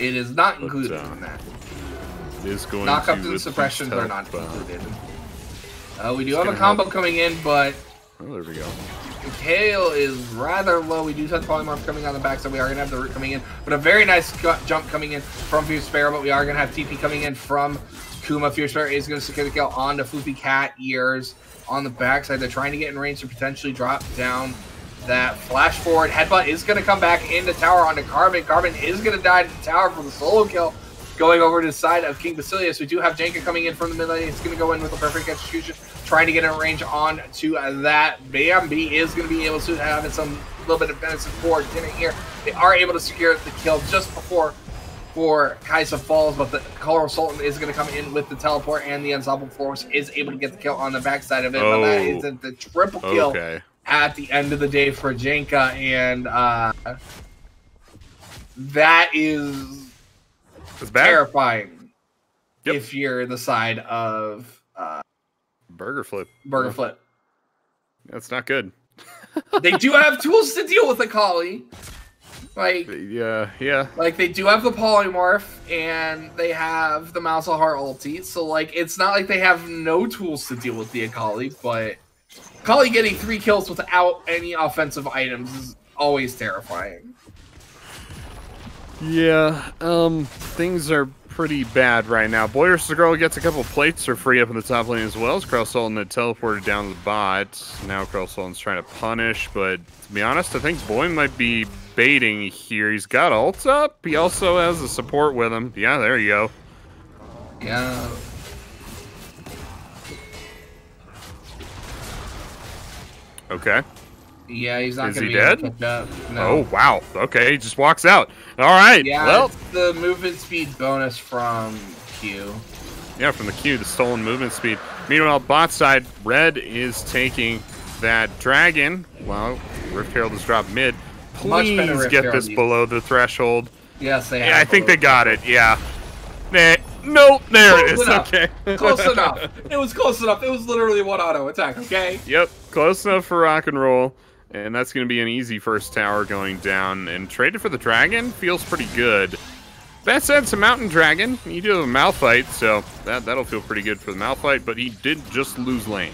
it is not But, included uh, in that. it is going Knock to and suppressions help, are not uh, included. Uh, we do have a combo help. coming in, but oh, there we go. Tail is rather low. We do have the polymorph coming on the back, so we are going to have the root coming in. But a very nice jump coming in from Fierce Sparrow, but we are going to have TP coming in from Kuma. Fierce Sparrow is going to secure the kill on the Floopy Cat ears on the backside. They're trying to get in range to potentially drop down that flash forward. Headbutt is going to come back in the tower onto Carbon. Carbon is going to die to the tower for the solo kill. Going over to the side of King Basilius, we do have Janka coming in from the mid lane. It's going to go in with a perfect execution, trying to get in range on to that. Bambi is going to be able to have some little bit of benefit for Dinner here. They are able to secure the kill just before for Kai'Sa falls, but the Color Sultan is going to come in with the teleport, and the Ensemble Force is able to get the kill on the backside of it. But that Oh. the triple kill Okay. at the end of the day for Janka, and uh, that is It's bad. terrifying Yep. if you're the side of uh, Burger flip. Burger Flip. That's not good. they do have tools to deal with the collie. Like, Yeah. Yeah. like they do have the polymorph and they have the Malzahar ulti. So like, it's not like they have no tools to deal with the Akali, but Akali getting three kills without any offensive items is always terrifying. Yeah, um, things are pretty bad right now. Boy vs. Girl gets a couple plates for free up in the top lane as well as Krell Sultan had teleported down to the bot. Now Krell Sultan's trying to punish, but to be honest, I think Boy might be baiting here. He's got ult up. He also has a support with him. Yeah, there you go. Yeah. Okay. Yeah, he's not Is gonna he be able dead? to catch up. No. Oh, wow. Okay, he just walks out. All right. Yeah, Well, the movement speed bonus from Q. Yeah, from the Q, the stolen movement speed. Meanwhile, bot side, Red is taking that dragon. Well, Rift Herald has dropped mid. Please get Herald this use. below the threshold. Yes, they Yeah. I think they got it. Yeah. Nah, nope, there it Close is. enough. Okay. Close enough. It was close enough. It was literally one auto attack. Okay. Yep, close enough for rock and roll. And that's going to be an easy first tower going down. And traded for the dragon feels pretty good. That said, it's a mountain dragon. You do have a Malphite, so that, that'll feel pretty good for the Malphite, but he did just lose lane.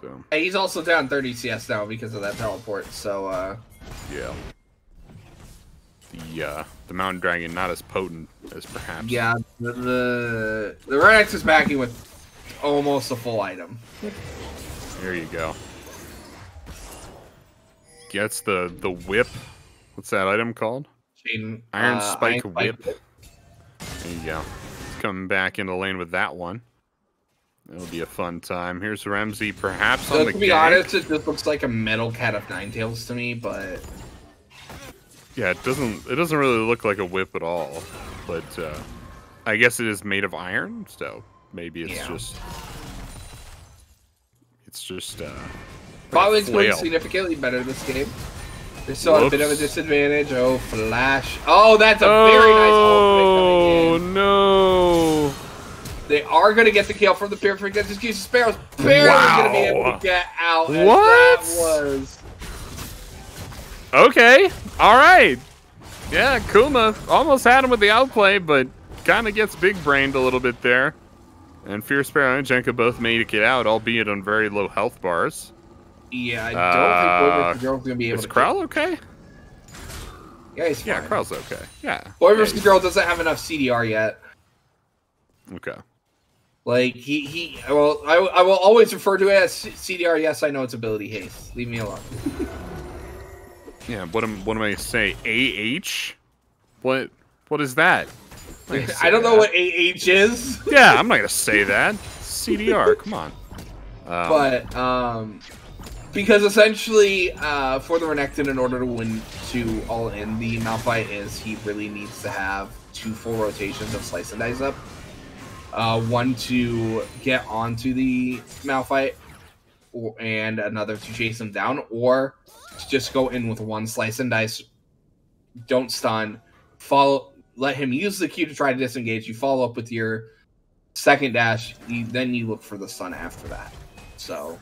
So, Hey, He's also down 30 CS now because of that teleport. So uh, Yeah. The uh, the mountain dragon not as potent as perhaps. Yeah, the the, the is backing with almost a full item. There you go. Gets the the whip. What's that item called? Chain, Iron uh, Spike Iron Whip. There you go. Coming back into lane with that one. It'll be a fun time. Here's Ramsey, perhaps on the to be gank. honest, it just looks like a metal cat of nine tails to me, but Yeah, it doesn't. It doesn't really look like a whip at all. But uh, I guess it is made of iron, so maybe it's Yeah. just. It's just. Uh, Botwing's playing significantly better this game. They still a bit of a disadvantage. Oh, flash! Oh, that's a very nice Oh coming in. no! They are going to get the kill from the perfect execution. Sparrow's barely going to be able to get out. What? That was. Okay, all right. Yeah, Kuma almost had him with the outplay, but kind of gets big brained a little bit there. And Fierce Sparrow and Jenka both made it get out, albeit on very low health bars. Yeah, I don't Uh, think Boy vs. Girl's going to be able Is to. Krell okay? Yeah, he's Yeah, fine. Krell's okay. Yeah. Boy yeah, doesn't have enough CDR yet. Okay. Like he he. Well, I, I will always refer to it as CDR. Yes, I know it's ability haste. Leave me alone. Yeah. What am What am I gonna say? Ah. What What is that? I'm not gonna I don't say know what AH is, Yeah, I'm not gonna say that. CDR. Come on. Um, but um, because essentially, uh, for the Renekton, in order to win to all in, the Malphite is he really needs to have two full rotations of slice and dice up. Uh, one to get onto the Malphite, or, and another to chase him down, or to just go in with one slice and dice. Don't stun. Follow. Let him use the Q to try to disengage. You follow up with your second dash. You, then you look for the sun after that. So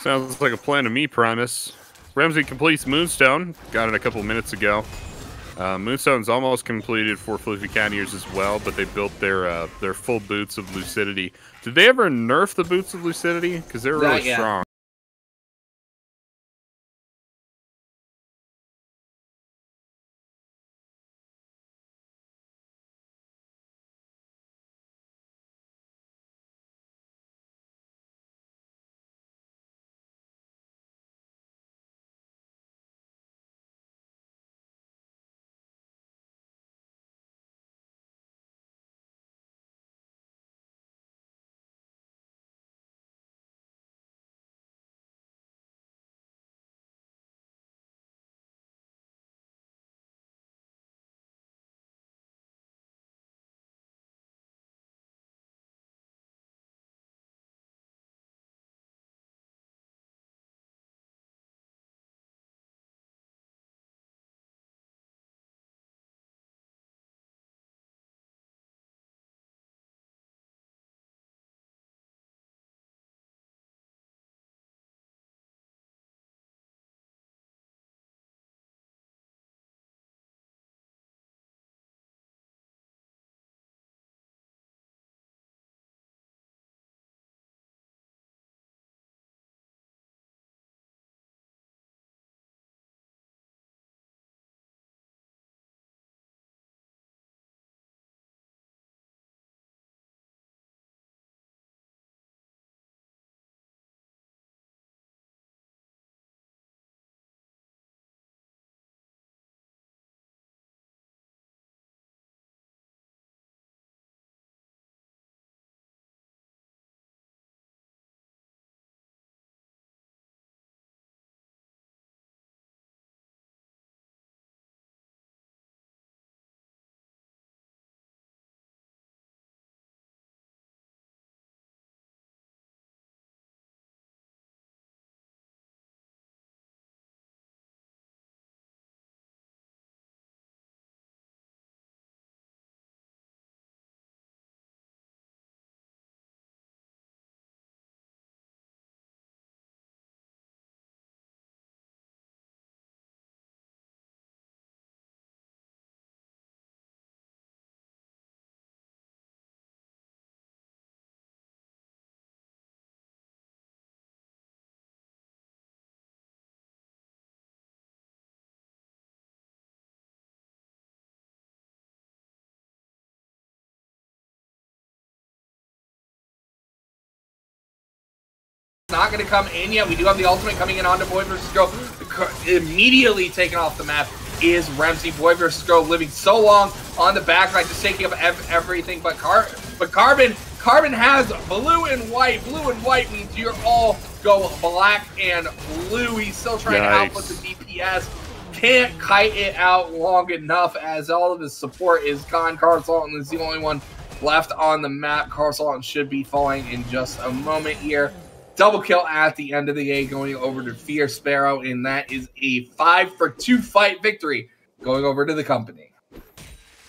Sounds like a plan to me, Primus. Ramsey completes Moonstone. Got it a couple minutes ago. Uh, Moonstone's almost completed for Fluffy Cat as well, but they built their uh, their full boots of Lucidity. Did they ever nerf the boots of Lucidity? Because they're Not really yet. strong. Not going to come in yet. We do have the ultimate coming in onto Boy vs. Girl. Immediately taken off the map is Ramsey. Boy vs. Girl living so long on the back line, just taking up ev everything. But Car but Carbon Carbon has blue and white. Blue and white means you're all go black and blue. He's still trying to output the DPS. Can't kite it out long enough as all of his support is gone. Carl Sultan is the only one left on the map. Carl Sultan should be falling in just a moment here. Double kill at the end of the game going over to Fierce Sparrow, and that is a five for two fight victory going over to the company.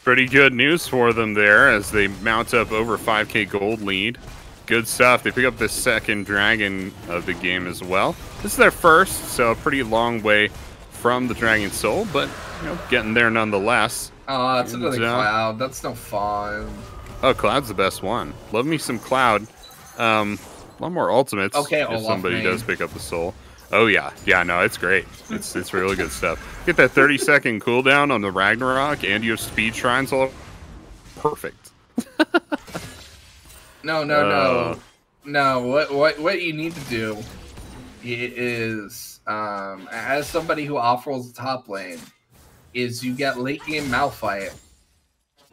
Pretty good news for them there as they mount up over 5k gold lead. Good stuff. They pick up the second dragon of the game as well. This is their first, so a pretty long way from the Dragon Soul, but you know, getting there nonetheless. Oh, that's and, another uh, cloud. That's no fun. Oh, Cloud's the best one. Love me some Cloud. Um, a lot more ultimates okay, if somebody does pick up the soul. Oh yeah, yeah, no, it's great. It's it's really good stuff. Get that 30 second cooldown on the Ragnarok, and you have speed shrines all perfect. no, no, uh, no, no. What what what you need to do is, um, as somebody who offers the top lane, is you get late game Malphite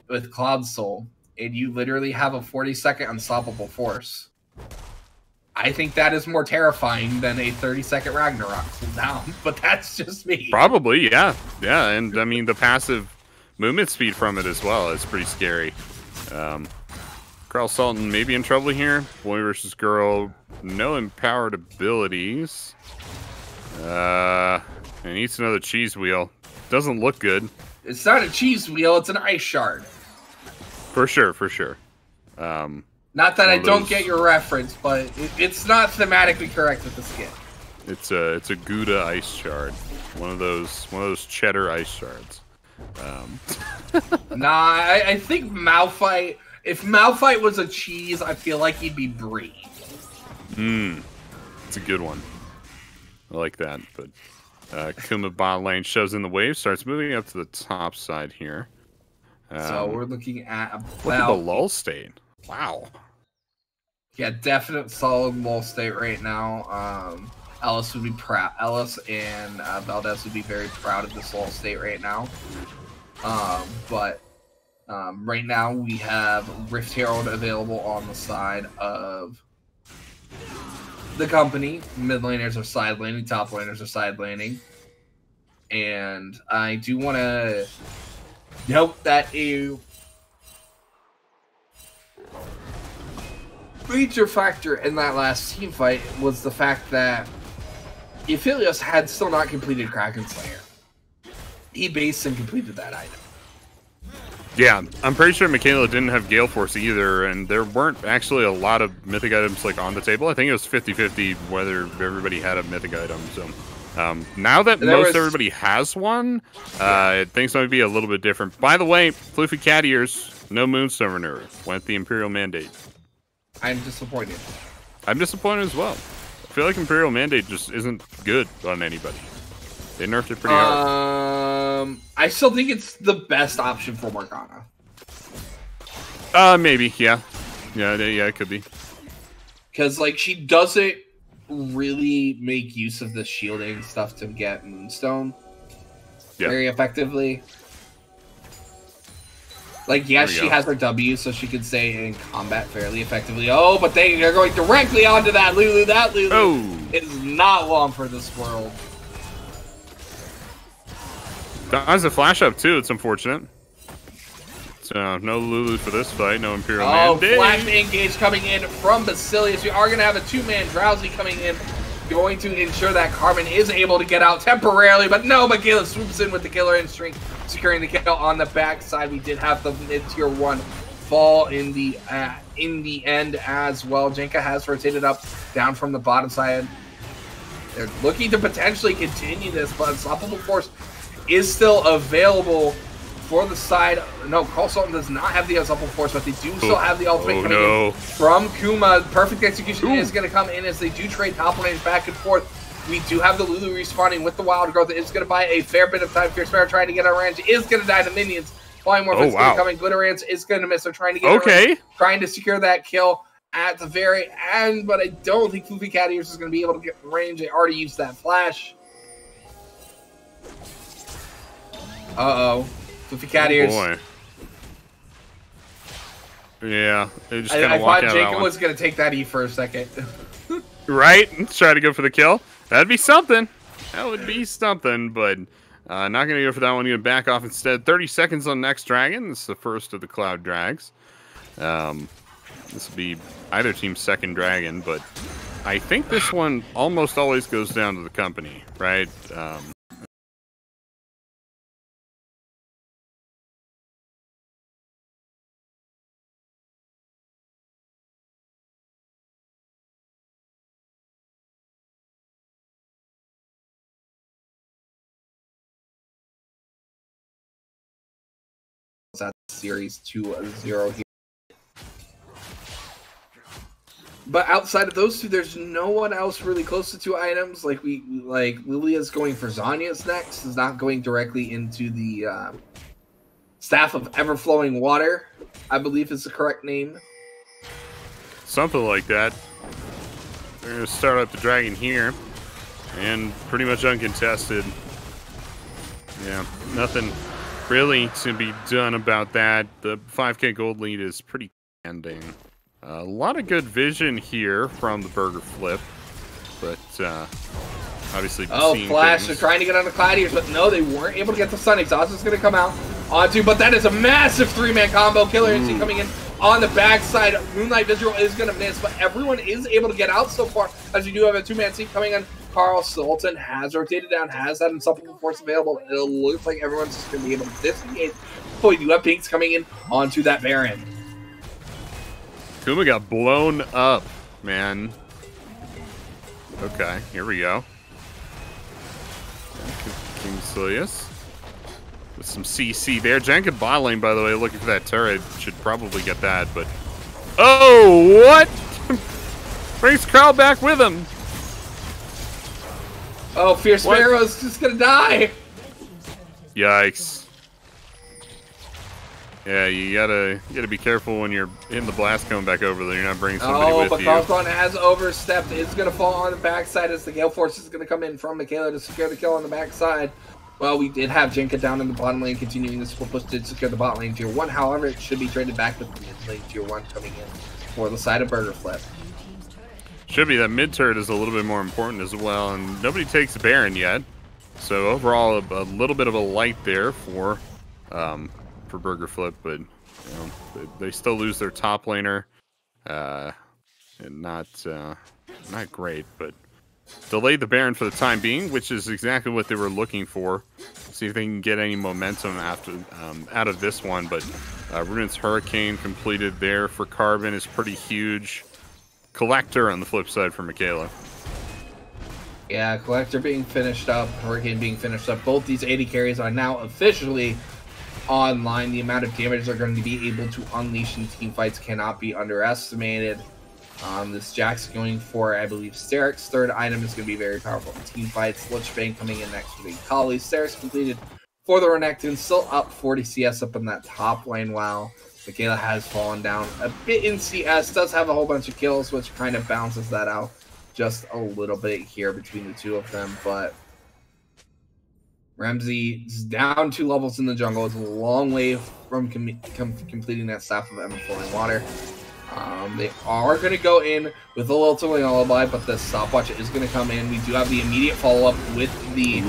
with Cloud Soul, and you literally have a 40 second unstoppable force. I think that is more terrifying than a 30 second Ragnarok cooldown, but that's just me. Probably, yeah. Yeah, and I mean, the passive movement speed from it as well is pretty scary. Um, Carl Sultan may be in trouble here. Boy versus girl, no empowered abilities. Uh, and needs another cheese wheel. Doesn't look good. It's not a cheese wheel, it's an ice shard. For sure, for sure. Um, not that I don't get your reference, but it, it's not thematically correct with the skin. It's a it's a Gouda ice shard, one of those one of those cheddar ice shards. Um. nah, I, I think Malphite. If Malphite was a cheese, I feel like he'd be brie. Mmm, it's a good one. I like that. But uh, Kuma bot lane shows in the wave, starts moving up to the top side here. Um, so we're looking at about... look at the lull state. Wow. Yeah, definite solid lull state right now. Um, Ellis would be proud. Ellis and uh, Valdez would be very proud of this lull state right now. Um, but um, right now we have Rift Herald available on the side of the company. Mid laners are side laning, top laners are side laning. And I do want to note that a major factor in that last team fight was the fact that Aphelios had still not completed Kraken Slayer. He based and completed that item. Yeah, I'm pretty sure Michaela didn't have Gale Force either, and there weren't actually a lot of mythic items like on the table. I think it was 50-50 whether everybody had a mythic item. So um, now that there most was... everybody has one, uh, things might be a little bit different. By the way, Floofy Cat Ears, no Moonstone Renewer, went the Imperial Mandate. I'm disappointed. I'm disappointed as well. I feel like Imperial Mandate just isn't good on anybody. They nerfed it pretty hard. Um, I still think it's the best option for Morgana. Uh, maybe, yeah. Yeah, yeah, it could be. Because, like, she doesn't really make use of the shielding stuff to get Moonstone very effectively. Like, yes, she go. has her W, so she can stay in combat fairly effectively. Oh, but they are going directly onto that Lulu. That Lulu oh. is not long for this world. That's a flash up, too. It's unfortunate. So, no Lulu for this fight. No Imperial oh, Man. Oh, flash engage coming in from Basilius. We are going to have a two-man Drowsy coming in going to ensure that Carmen is able to get out temporarily, but no, Michaela swoops in with the killer instinct, securing the kill on the backside. We did have the mid tier one fall in the uh, in the end as well. Jenka has rotated up down from the bottom side. They're looking to potentially continue this, but Unstoppable Force is still available for the side. No, Carl Sultan does not have the Unstoppable Force, but they do oh, still have the ultimate oh, coming no. in from Kuma. Perfect execution Ooh. is going to come in as they do trade top lanes back and forth. We do have the Lulu respawning with the Wild Growth. It's going to buy a fair bit of time. Fierce Bear trying to get our range is going to die to minions. Polymorph oh, is wow. going to come in. Glitterlance is going to miss. They're trying to get okay. trying to secure that kill. at the very end, but I don't think Floofy Cat Ears is going to be able to get range. They already used that flash. Uh oh. Floofy Cat Ears. Oh, boy. Yeah, they just I, kind I of walk thought out of that Jacob was going to take that E for a second. Right? Try to go for the kill. That'd be something. That would be something, but uh, not going to go for that one. Going to back off instead. 30 seconds on next dragon. This is the first of the cloud drags. Um, this would be either team's second dragon, but I think this one almost always goes down to the company, right? Um, that series 2-0 here. But outside of those two, there's no one else really close to two items. Like we like Lilia's going for Zhonya's next, is not going directly into the uh, staff of ever flowing water, I believe is the correct name. something like that. Going to start up the dragon here, and pretty much uncontested. Yeah, nothing really to be done about that. The 5k gold lead is pretty ending. a lot of good vision here from the burger flip, but uh, obviously Oh, Flash, things- they're trying to get on the but no, they weren't able to get the Sun. Exhaust is going to come out onto, but that is a massive three-man combo. Killer Instinct coming in on the backside. Moonlight Vigil is going to miss, but everyone is able to get out so far, as you do have a two-man seat coming in. Carl Sultan has rotated down, has that unstoppable force available. It looks like everyone's just going to be able to disengage. But do have Pinks coming in onto that Baron. Kuma got blown up, man. Okay, here we go. King Silius. With some CC there. Jankin bot lane, by the way, looking for that turret. Should probably get that, but... Oh, what? Brings crowd back with him. Oh, Fierce What? Sparrow's just to die. Yikes. Yeah, you gotta you gotta be careful when you're in the blast cone back over there. You're not bringing somebody Oh, with but you. Carlton has overstepped. It's going to fall on the backside as the Gale Force is going to come in from Michaela to secure the kill on the backside. Well, we did have Jenka down in the bottom lane, continuing the split push to secure the bot lane tier 1. However, it should be traded back with the mid lane tier 1 coming in for the side of Burger Flip. Should be that mid turret is a little bit more important as well, and nobody takes Baron yet. So overall, a, a little bit of a light there for um, for Burger Flip, but you know, they, they still lose their top laner, uh, and not uh, not great, but delayed the Baron for the time being, which is exactly what they were looking for. See if they can get any momentum after um, out of this one. But uh, Runaan's Hurricane completed there for Carbon is pretty huge. Collector on the flip side for Michaela. Yeah, Collector being finished up, Hurricane being finished up. Both these AD carries are now officially online. The amount of damage they're going to be able to unleash in team fights cannot be underestimated. Um, this Jax going for, I believe, Sterak's third item is going to be very powerful in team fights. Lichbane coming in next with a Kali. Sterak's completed for the Renekton, still up 40 CS up in that top lane while Michaela has fallen down a bit in CS, does have a whole bunch of kills, which kind of balances that out just a little bit here between the two of them, but Ramsey is down two levels in the jungle. It's a long way from com- com- completing that staff of Emma Flowing Water. Um, they are going to go in with a little Lilting Lullaby, but the stopwatch is going to come in. We do have the immediate follow up with the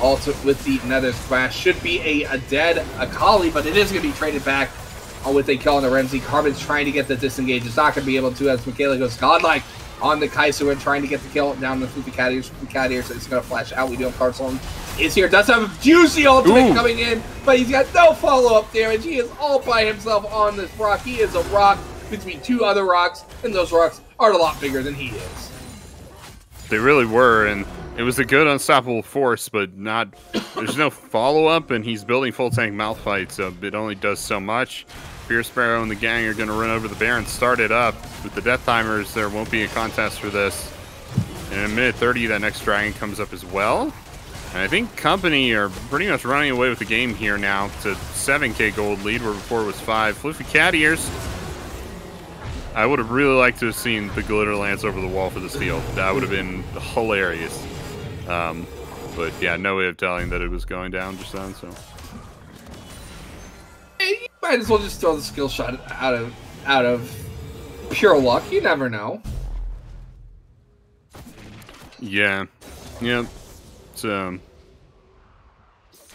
also with the Nether Splash. Should be a, a dead Akali, but it is going to be traded back with a kill on the Renzi. Carbon's trying to get the disengage. It's not going to be able to as Michaela goes godlike on the Kai'Sa and trying to get the kill down the Floofy Cat ears. Floofy Cat ears is going to flash out. We do have Carson is here. Does have a juicy ultimate Ooh. coming in, but he's got no follow up damage. He is all by himself on this rock. He is a rock between two other rocks, and those rocks are a lot bigger than he is. They really were, and it was a good unstoppable force, but not. There's no follow up, and he's building full tank mouth fights. so it only does so much. Fierce Sparrow and the gang are going to run over the Baron, start it up. With the Death Timers, there won't be a contest for this. And in a minute 30, that next dragon comes up as well. And I think Company are pretty much running away with the game here now to 7k gold lead, where before it was 5. Floofy Cat Ears I would have really liked to have seen the glitter lance over the wall for this field. That would have been hilarious. Um, but yeah, no way of telling that it was going down just then. So you might as well just throw the skill shot out of out of pure luck. You never know. yeah, yeah, it's um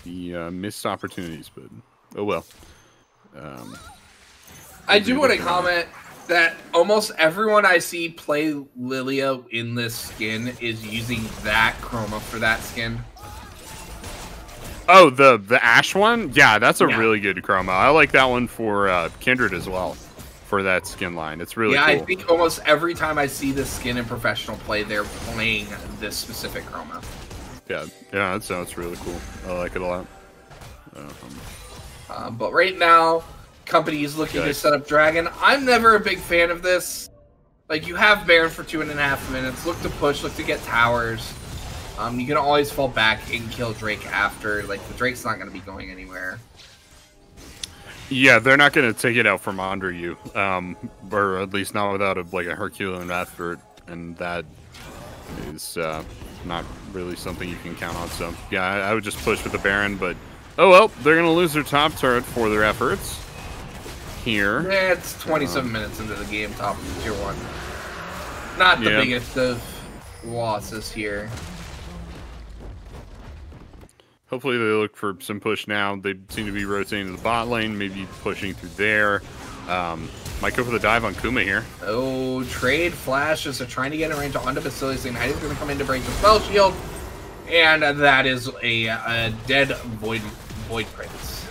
the uh, missed opportunities, but oh well. Um, I do want to comment that almost everyone I see play Lilia in this skin is using that chroma for that skin. Oh, the the ash one, yeah, that's a Yeah. really good chroma. I like that one for uh, Kindred as well for that skin line. It's really yeah, cool. I think almost every time I see this skin in professional play, they're playing this specific chroma. Yeah, yeah, that sounds really cool. I like it a lot. Um, Uh, but right now, company is looking to set up Dragon. I'm never a big fan of this. Like you have Baron for two and a half minutes. Look to push. Look to get towers. Um, you can always fall back and kill Drake after. Like the Drake's not going to be going anywhere. yeah, they're not going to take it out from under you, um, or at least not without a, like a Herculean effort, and that is uh, not really something you can count on. So yeah, I, I would just push with the Baron, but oh well, they're going to lose their top turret for their efforts here. Yeah, it's 27 minutes into the game, top of tier one. Not the Yeah. biggest of losses here. Hopefully they look for some push now. They seem to be rotating to the bot lane, maybe pushing through there. Um, might go for the dive on Kuma here. Oh, trade flashes are trying to get in range onto Basilius. Saying Heidi's going to come in to break the spell shield. And that is a, a dead Void Void Prince.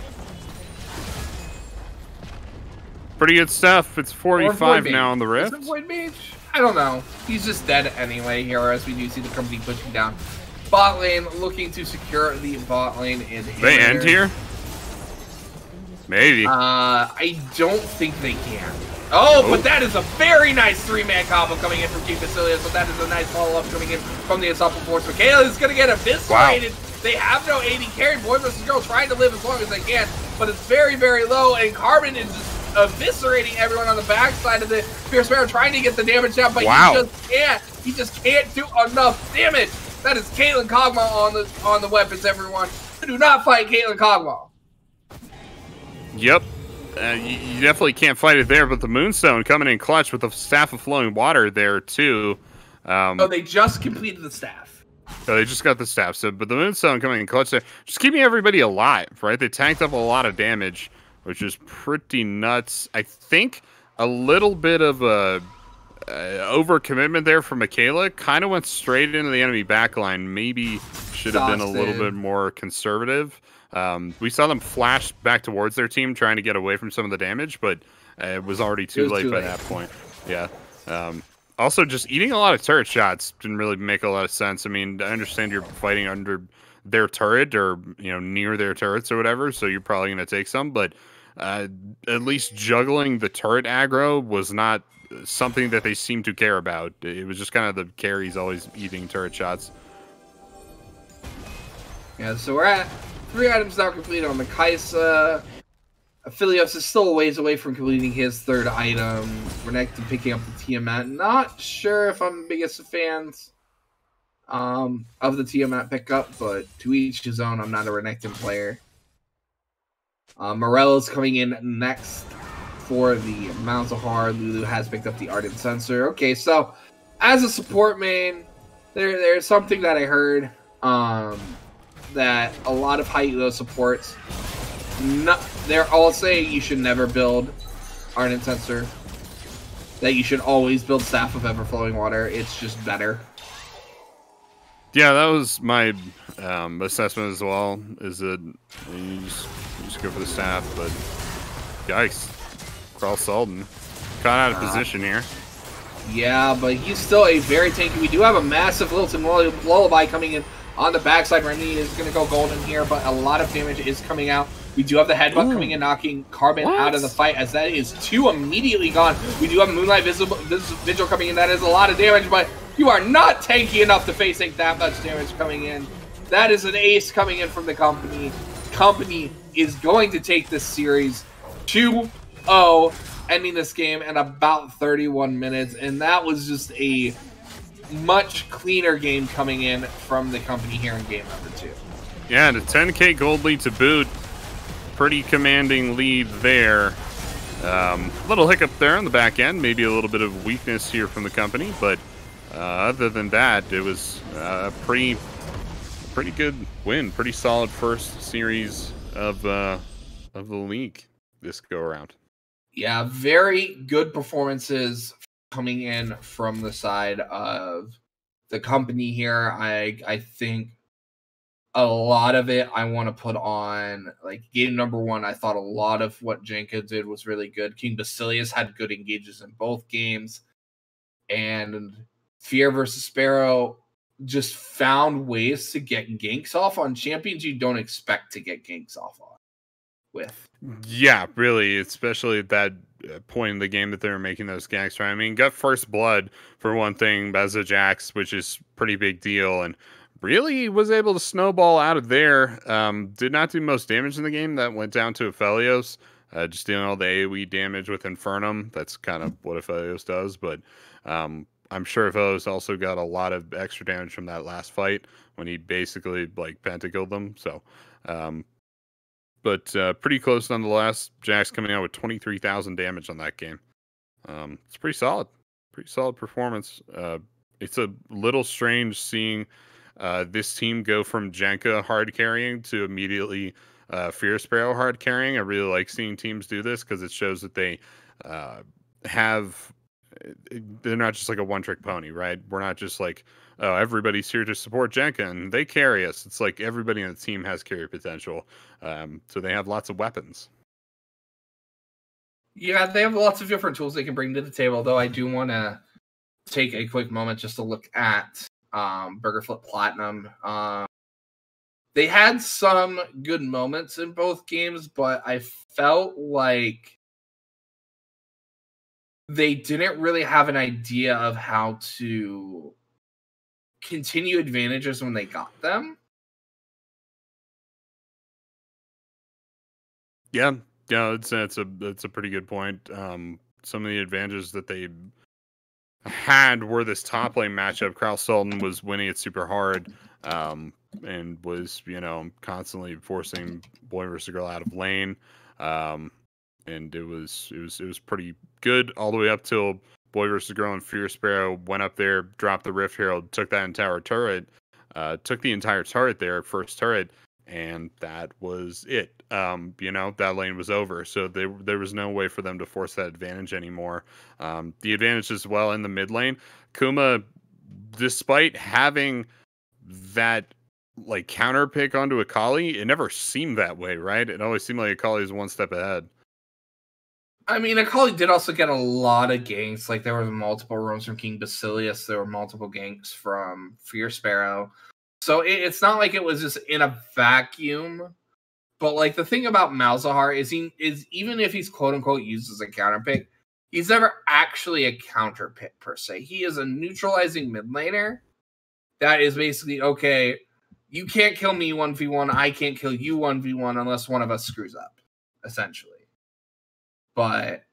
Pretty good stuff. It's 45 now on the Is rift. it Void Mage? I don't know. He's just dead anyway here, as we do see the company pushing down. Bot lane looking to secure the bot lane in They end here? Maybe. Uh, I don't think they can. Oh, but that is a very nice three-man combo coming in from King Basilius, but that is a nice follow-up coming in from the Assault Force. Michaela is going to get eviscerated. They have no AD carry. Boy versus girl trying to live as long as they can, but it's very, very low, and Carbon is just eviscerating everyone on the backside of the Fierce Sparrow, trying to get the damage out, but Wow. he just can't. He just can't do enough damage. That is Caitlyn Kog'Maw on the on the weapons, everyone. Do not fight Caitlyn Kog'Maw. Yep. Uh, you, you definitely can't fight it there, but the Moonstone coming in clutch with the Staff of Flowing Water there, too. Um, Oh, they just completed the staff. so they just got the staff, so but the Moonstone coming in clutch there, just keeping everybody alive, right? They tanked up a lot of damage, which is pretty nuts. I think a little bit of a overcommitment there from Michaela kind of went straight into the enemy backline. Maybe should have been a little bit more conservative. Um, we saw them flash back towards their team, trying to get away from some of the damage, but uh, it was already too was late too by late. that point. Yeah. Um, also, just eating a lot of turret shots didn't really make a lot of sense. I mean, I understand you're fighting under their turret or you know near their turrets or whatever, so you're probably going to take some. But uh, at least juggling the turret aggro was not something that they seem to care about. It was just kind of the carries always eating turret shots. Yeah, so we're at three items now completed on the Kai'Sa. Aphelios is still a ways away from completing his third item. Renekton picking up the Tiamat. Not sure if I'm the biggest of fans um, of the Tiamat pickup, but to each his own. I'm not a Renekton player. Uh, Morella's coming in next for the Malzahar. Lulu has picked up the Ardent Censer. Okay, so as a support main, there there's something that I heard um, that a lot of high elo supports. No, they're all saying you should never build Ardent Censer. That you should always build Staff of Ever Flowing Water. It's just better. Yeah, that was my um, assessment as well. Is that you just, you just go for the staff, but yikes, Carl Salden caught out of Ah. position here. Yeah, but he's still a very tanky. We do have a massive Lilting Lullaby coming in on the backside. Remy is going to go golden here, but a lot of damage is coming out. We do have the headbutt Ooh. coming in, knocking Carbon What? out of the fight, as that is two immediately gone. We do have Moonlight Visible, Vis- Vigil coming in. That is a lot of damage, but you are not tanky enough to face take that much damage coming in. That is an ace coming in from the company. Company is going to take this series 2 0 ending this game in about 31 minutes, and that was just a much cleaner game coming in from the company here in game number two. Yeah, and a 10k gold lead to boot. Pretty commanding lead there. Um, little hiccup there on the back end, maybe a little bit of weakness here from the company, but uh, other than that, it was a pretty, pretty good win, pretty solid first series of uh, of the league this go around. Yeah, very good performances coming in from the side of the company here. I I think a lot of it I want to put on like game number one. I thought a lot of what Jenka did was really good. King Basilius had good engages in both games, and Fear versus Sparrow just found ways to get ganks off on champions you don't expect to get ganks off on with. Yeah, really, especially at that uh, point in the game that they were making those ganks. Right? I mean, got first blood for one thing, Beza Jax, which is pretty big deal, and really was able to snowball out of there. Um, did not do most damage in the game. That went down to Aphelios, uh, just doing all the AoE damage with Infernum. That's kind of what Aphelios does, but um, I'm sure Aphelios also got a lot of extra damage from that last fight when he basically like pentakilled them. So, um, but uh, pretty close nonetheless. Jax coming out with 23,000 damage on that game. Um, it's pretty solid. Pretty solid performance. Uh, it's a little strange seeing uh, this team go from Jenka hard carrying to immediately uh, Fierce Sparrow hard carrying. I really like seeing teams do this because it shows that they uh, have. They're not just like a one trick pony, right? We're not just like, oh, everybody's here to support Jenka and they carry us. It's like everybody on the team has carry potential. Um, so they have lots of weapons. Yeah, they have lots of different tools they can bring to the table, though I do want to take a quick moment just to look at um, Burger Flip Platinum. Um, they had some good moments in both games, but I felt like they didn't really have an idea of how to continue advantages when they got them. Yeah, yeah, it's it's a it's a pretty good point. Um, some of the advantages that they had were this top lane matchup. Carl Sultan was winning it super hard, um, and was you know constantly forcing boy versus girl out of lane. Um, and it was it was it was pretty good all the way up till boy versus girl and Fierce Sparrow went up there, dropped the Rift Herald, took that entire turret, uh, took the entire turret there, first turret, and that was it. Um, you know, that lane was over. So there there was no way for them to force that advantage anymore. Um, the advantage as well in the mid lane, Kuma, despite having that like counter pick onto Akali, it never seemed that way, right? It always seemed like Akali is one step ahead. I mean, Akali did also get a lot of ganks. Like there were multiple rooms from King Basilius. There were multiple ganks from Fierce Sparrow. So it, it's not like it was just in a vacuum. But like the thing about Malzahar is he is even if he's quote unquote used as a counter pick, he's never actually a counter pick per se. He is a neutralizing mid laner that is basically okay. You can't kill me one v one. I can't kill you one v one unless one of us screws up, essentially. But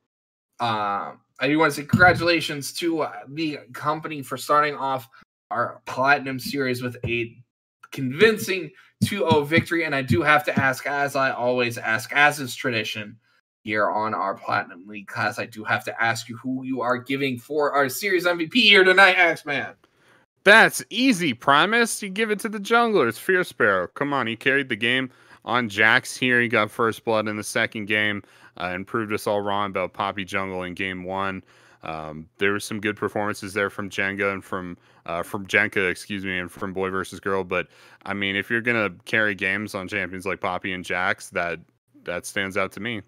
um, I do want to say congratulations to uh, the company for starting off our platinum series with a convincing 2-0 victory. And I do have to ask, as I always ask, as is tradition here on our Platinum League class, I do have to ask you who you are giving for our series MVP here tonight, Axeman. That's easy, Primus. You give it to the junglers. Fierce Sparrow. Come on, he carried the game on Jax here. He got first blood in the second game uh, and proved us all wrong about Poppy Jungle in game one. Um, there was some good performances there from Jenga and from uh, from Jenka, excuse me, and from Boy versus Girl. But I mean, if you're gonna carry games on champions like Poppy and Jax, that that stands out to me.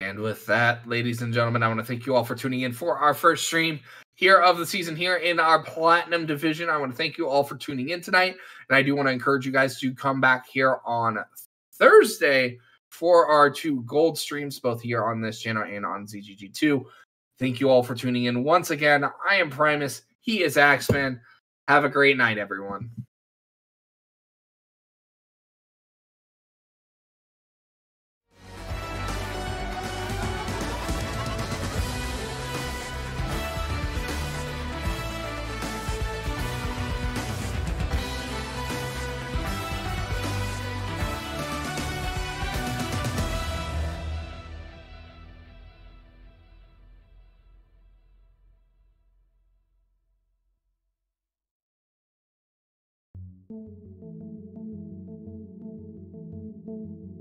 And with that, ladies and gentlemen, I want to thank you all for tuning in for our first stream here of the season here in our platinum division. I want to thank you all for tuning in tonight. And I do want to encourage you guys to come back here on Thursday for our two gold streams, both here on this channel and on ZGG2. Thank you all for tuning in once again. I am Primus. He is Axeman. Have a great night, everyone. Thank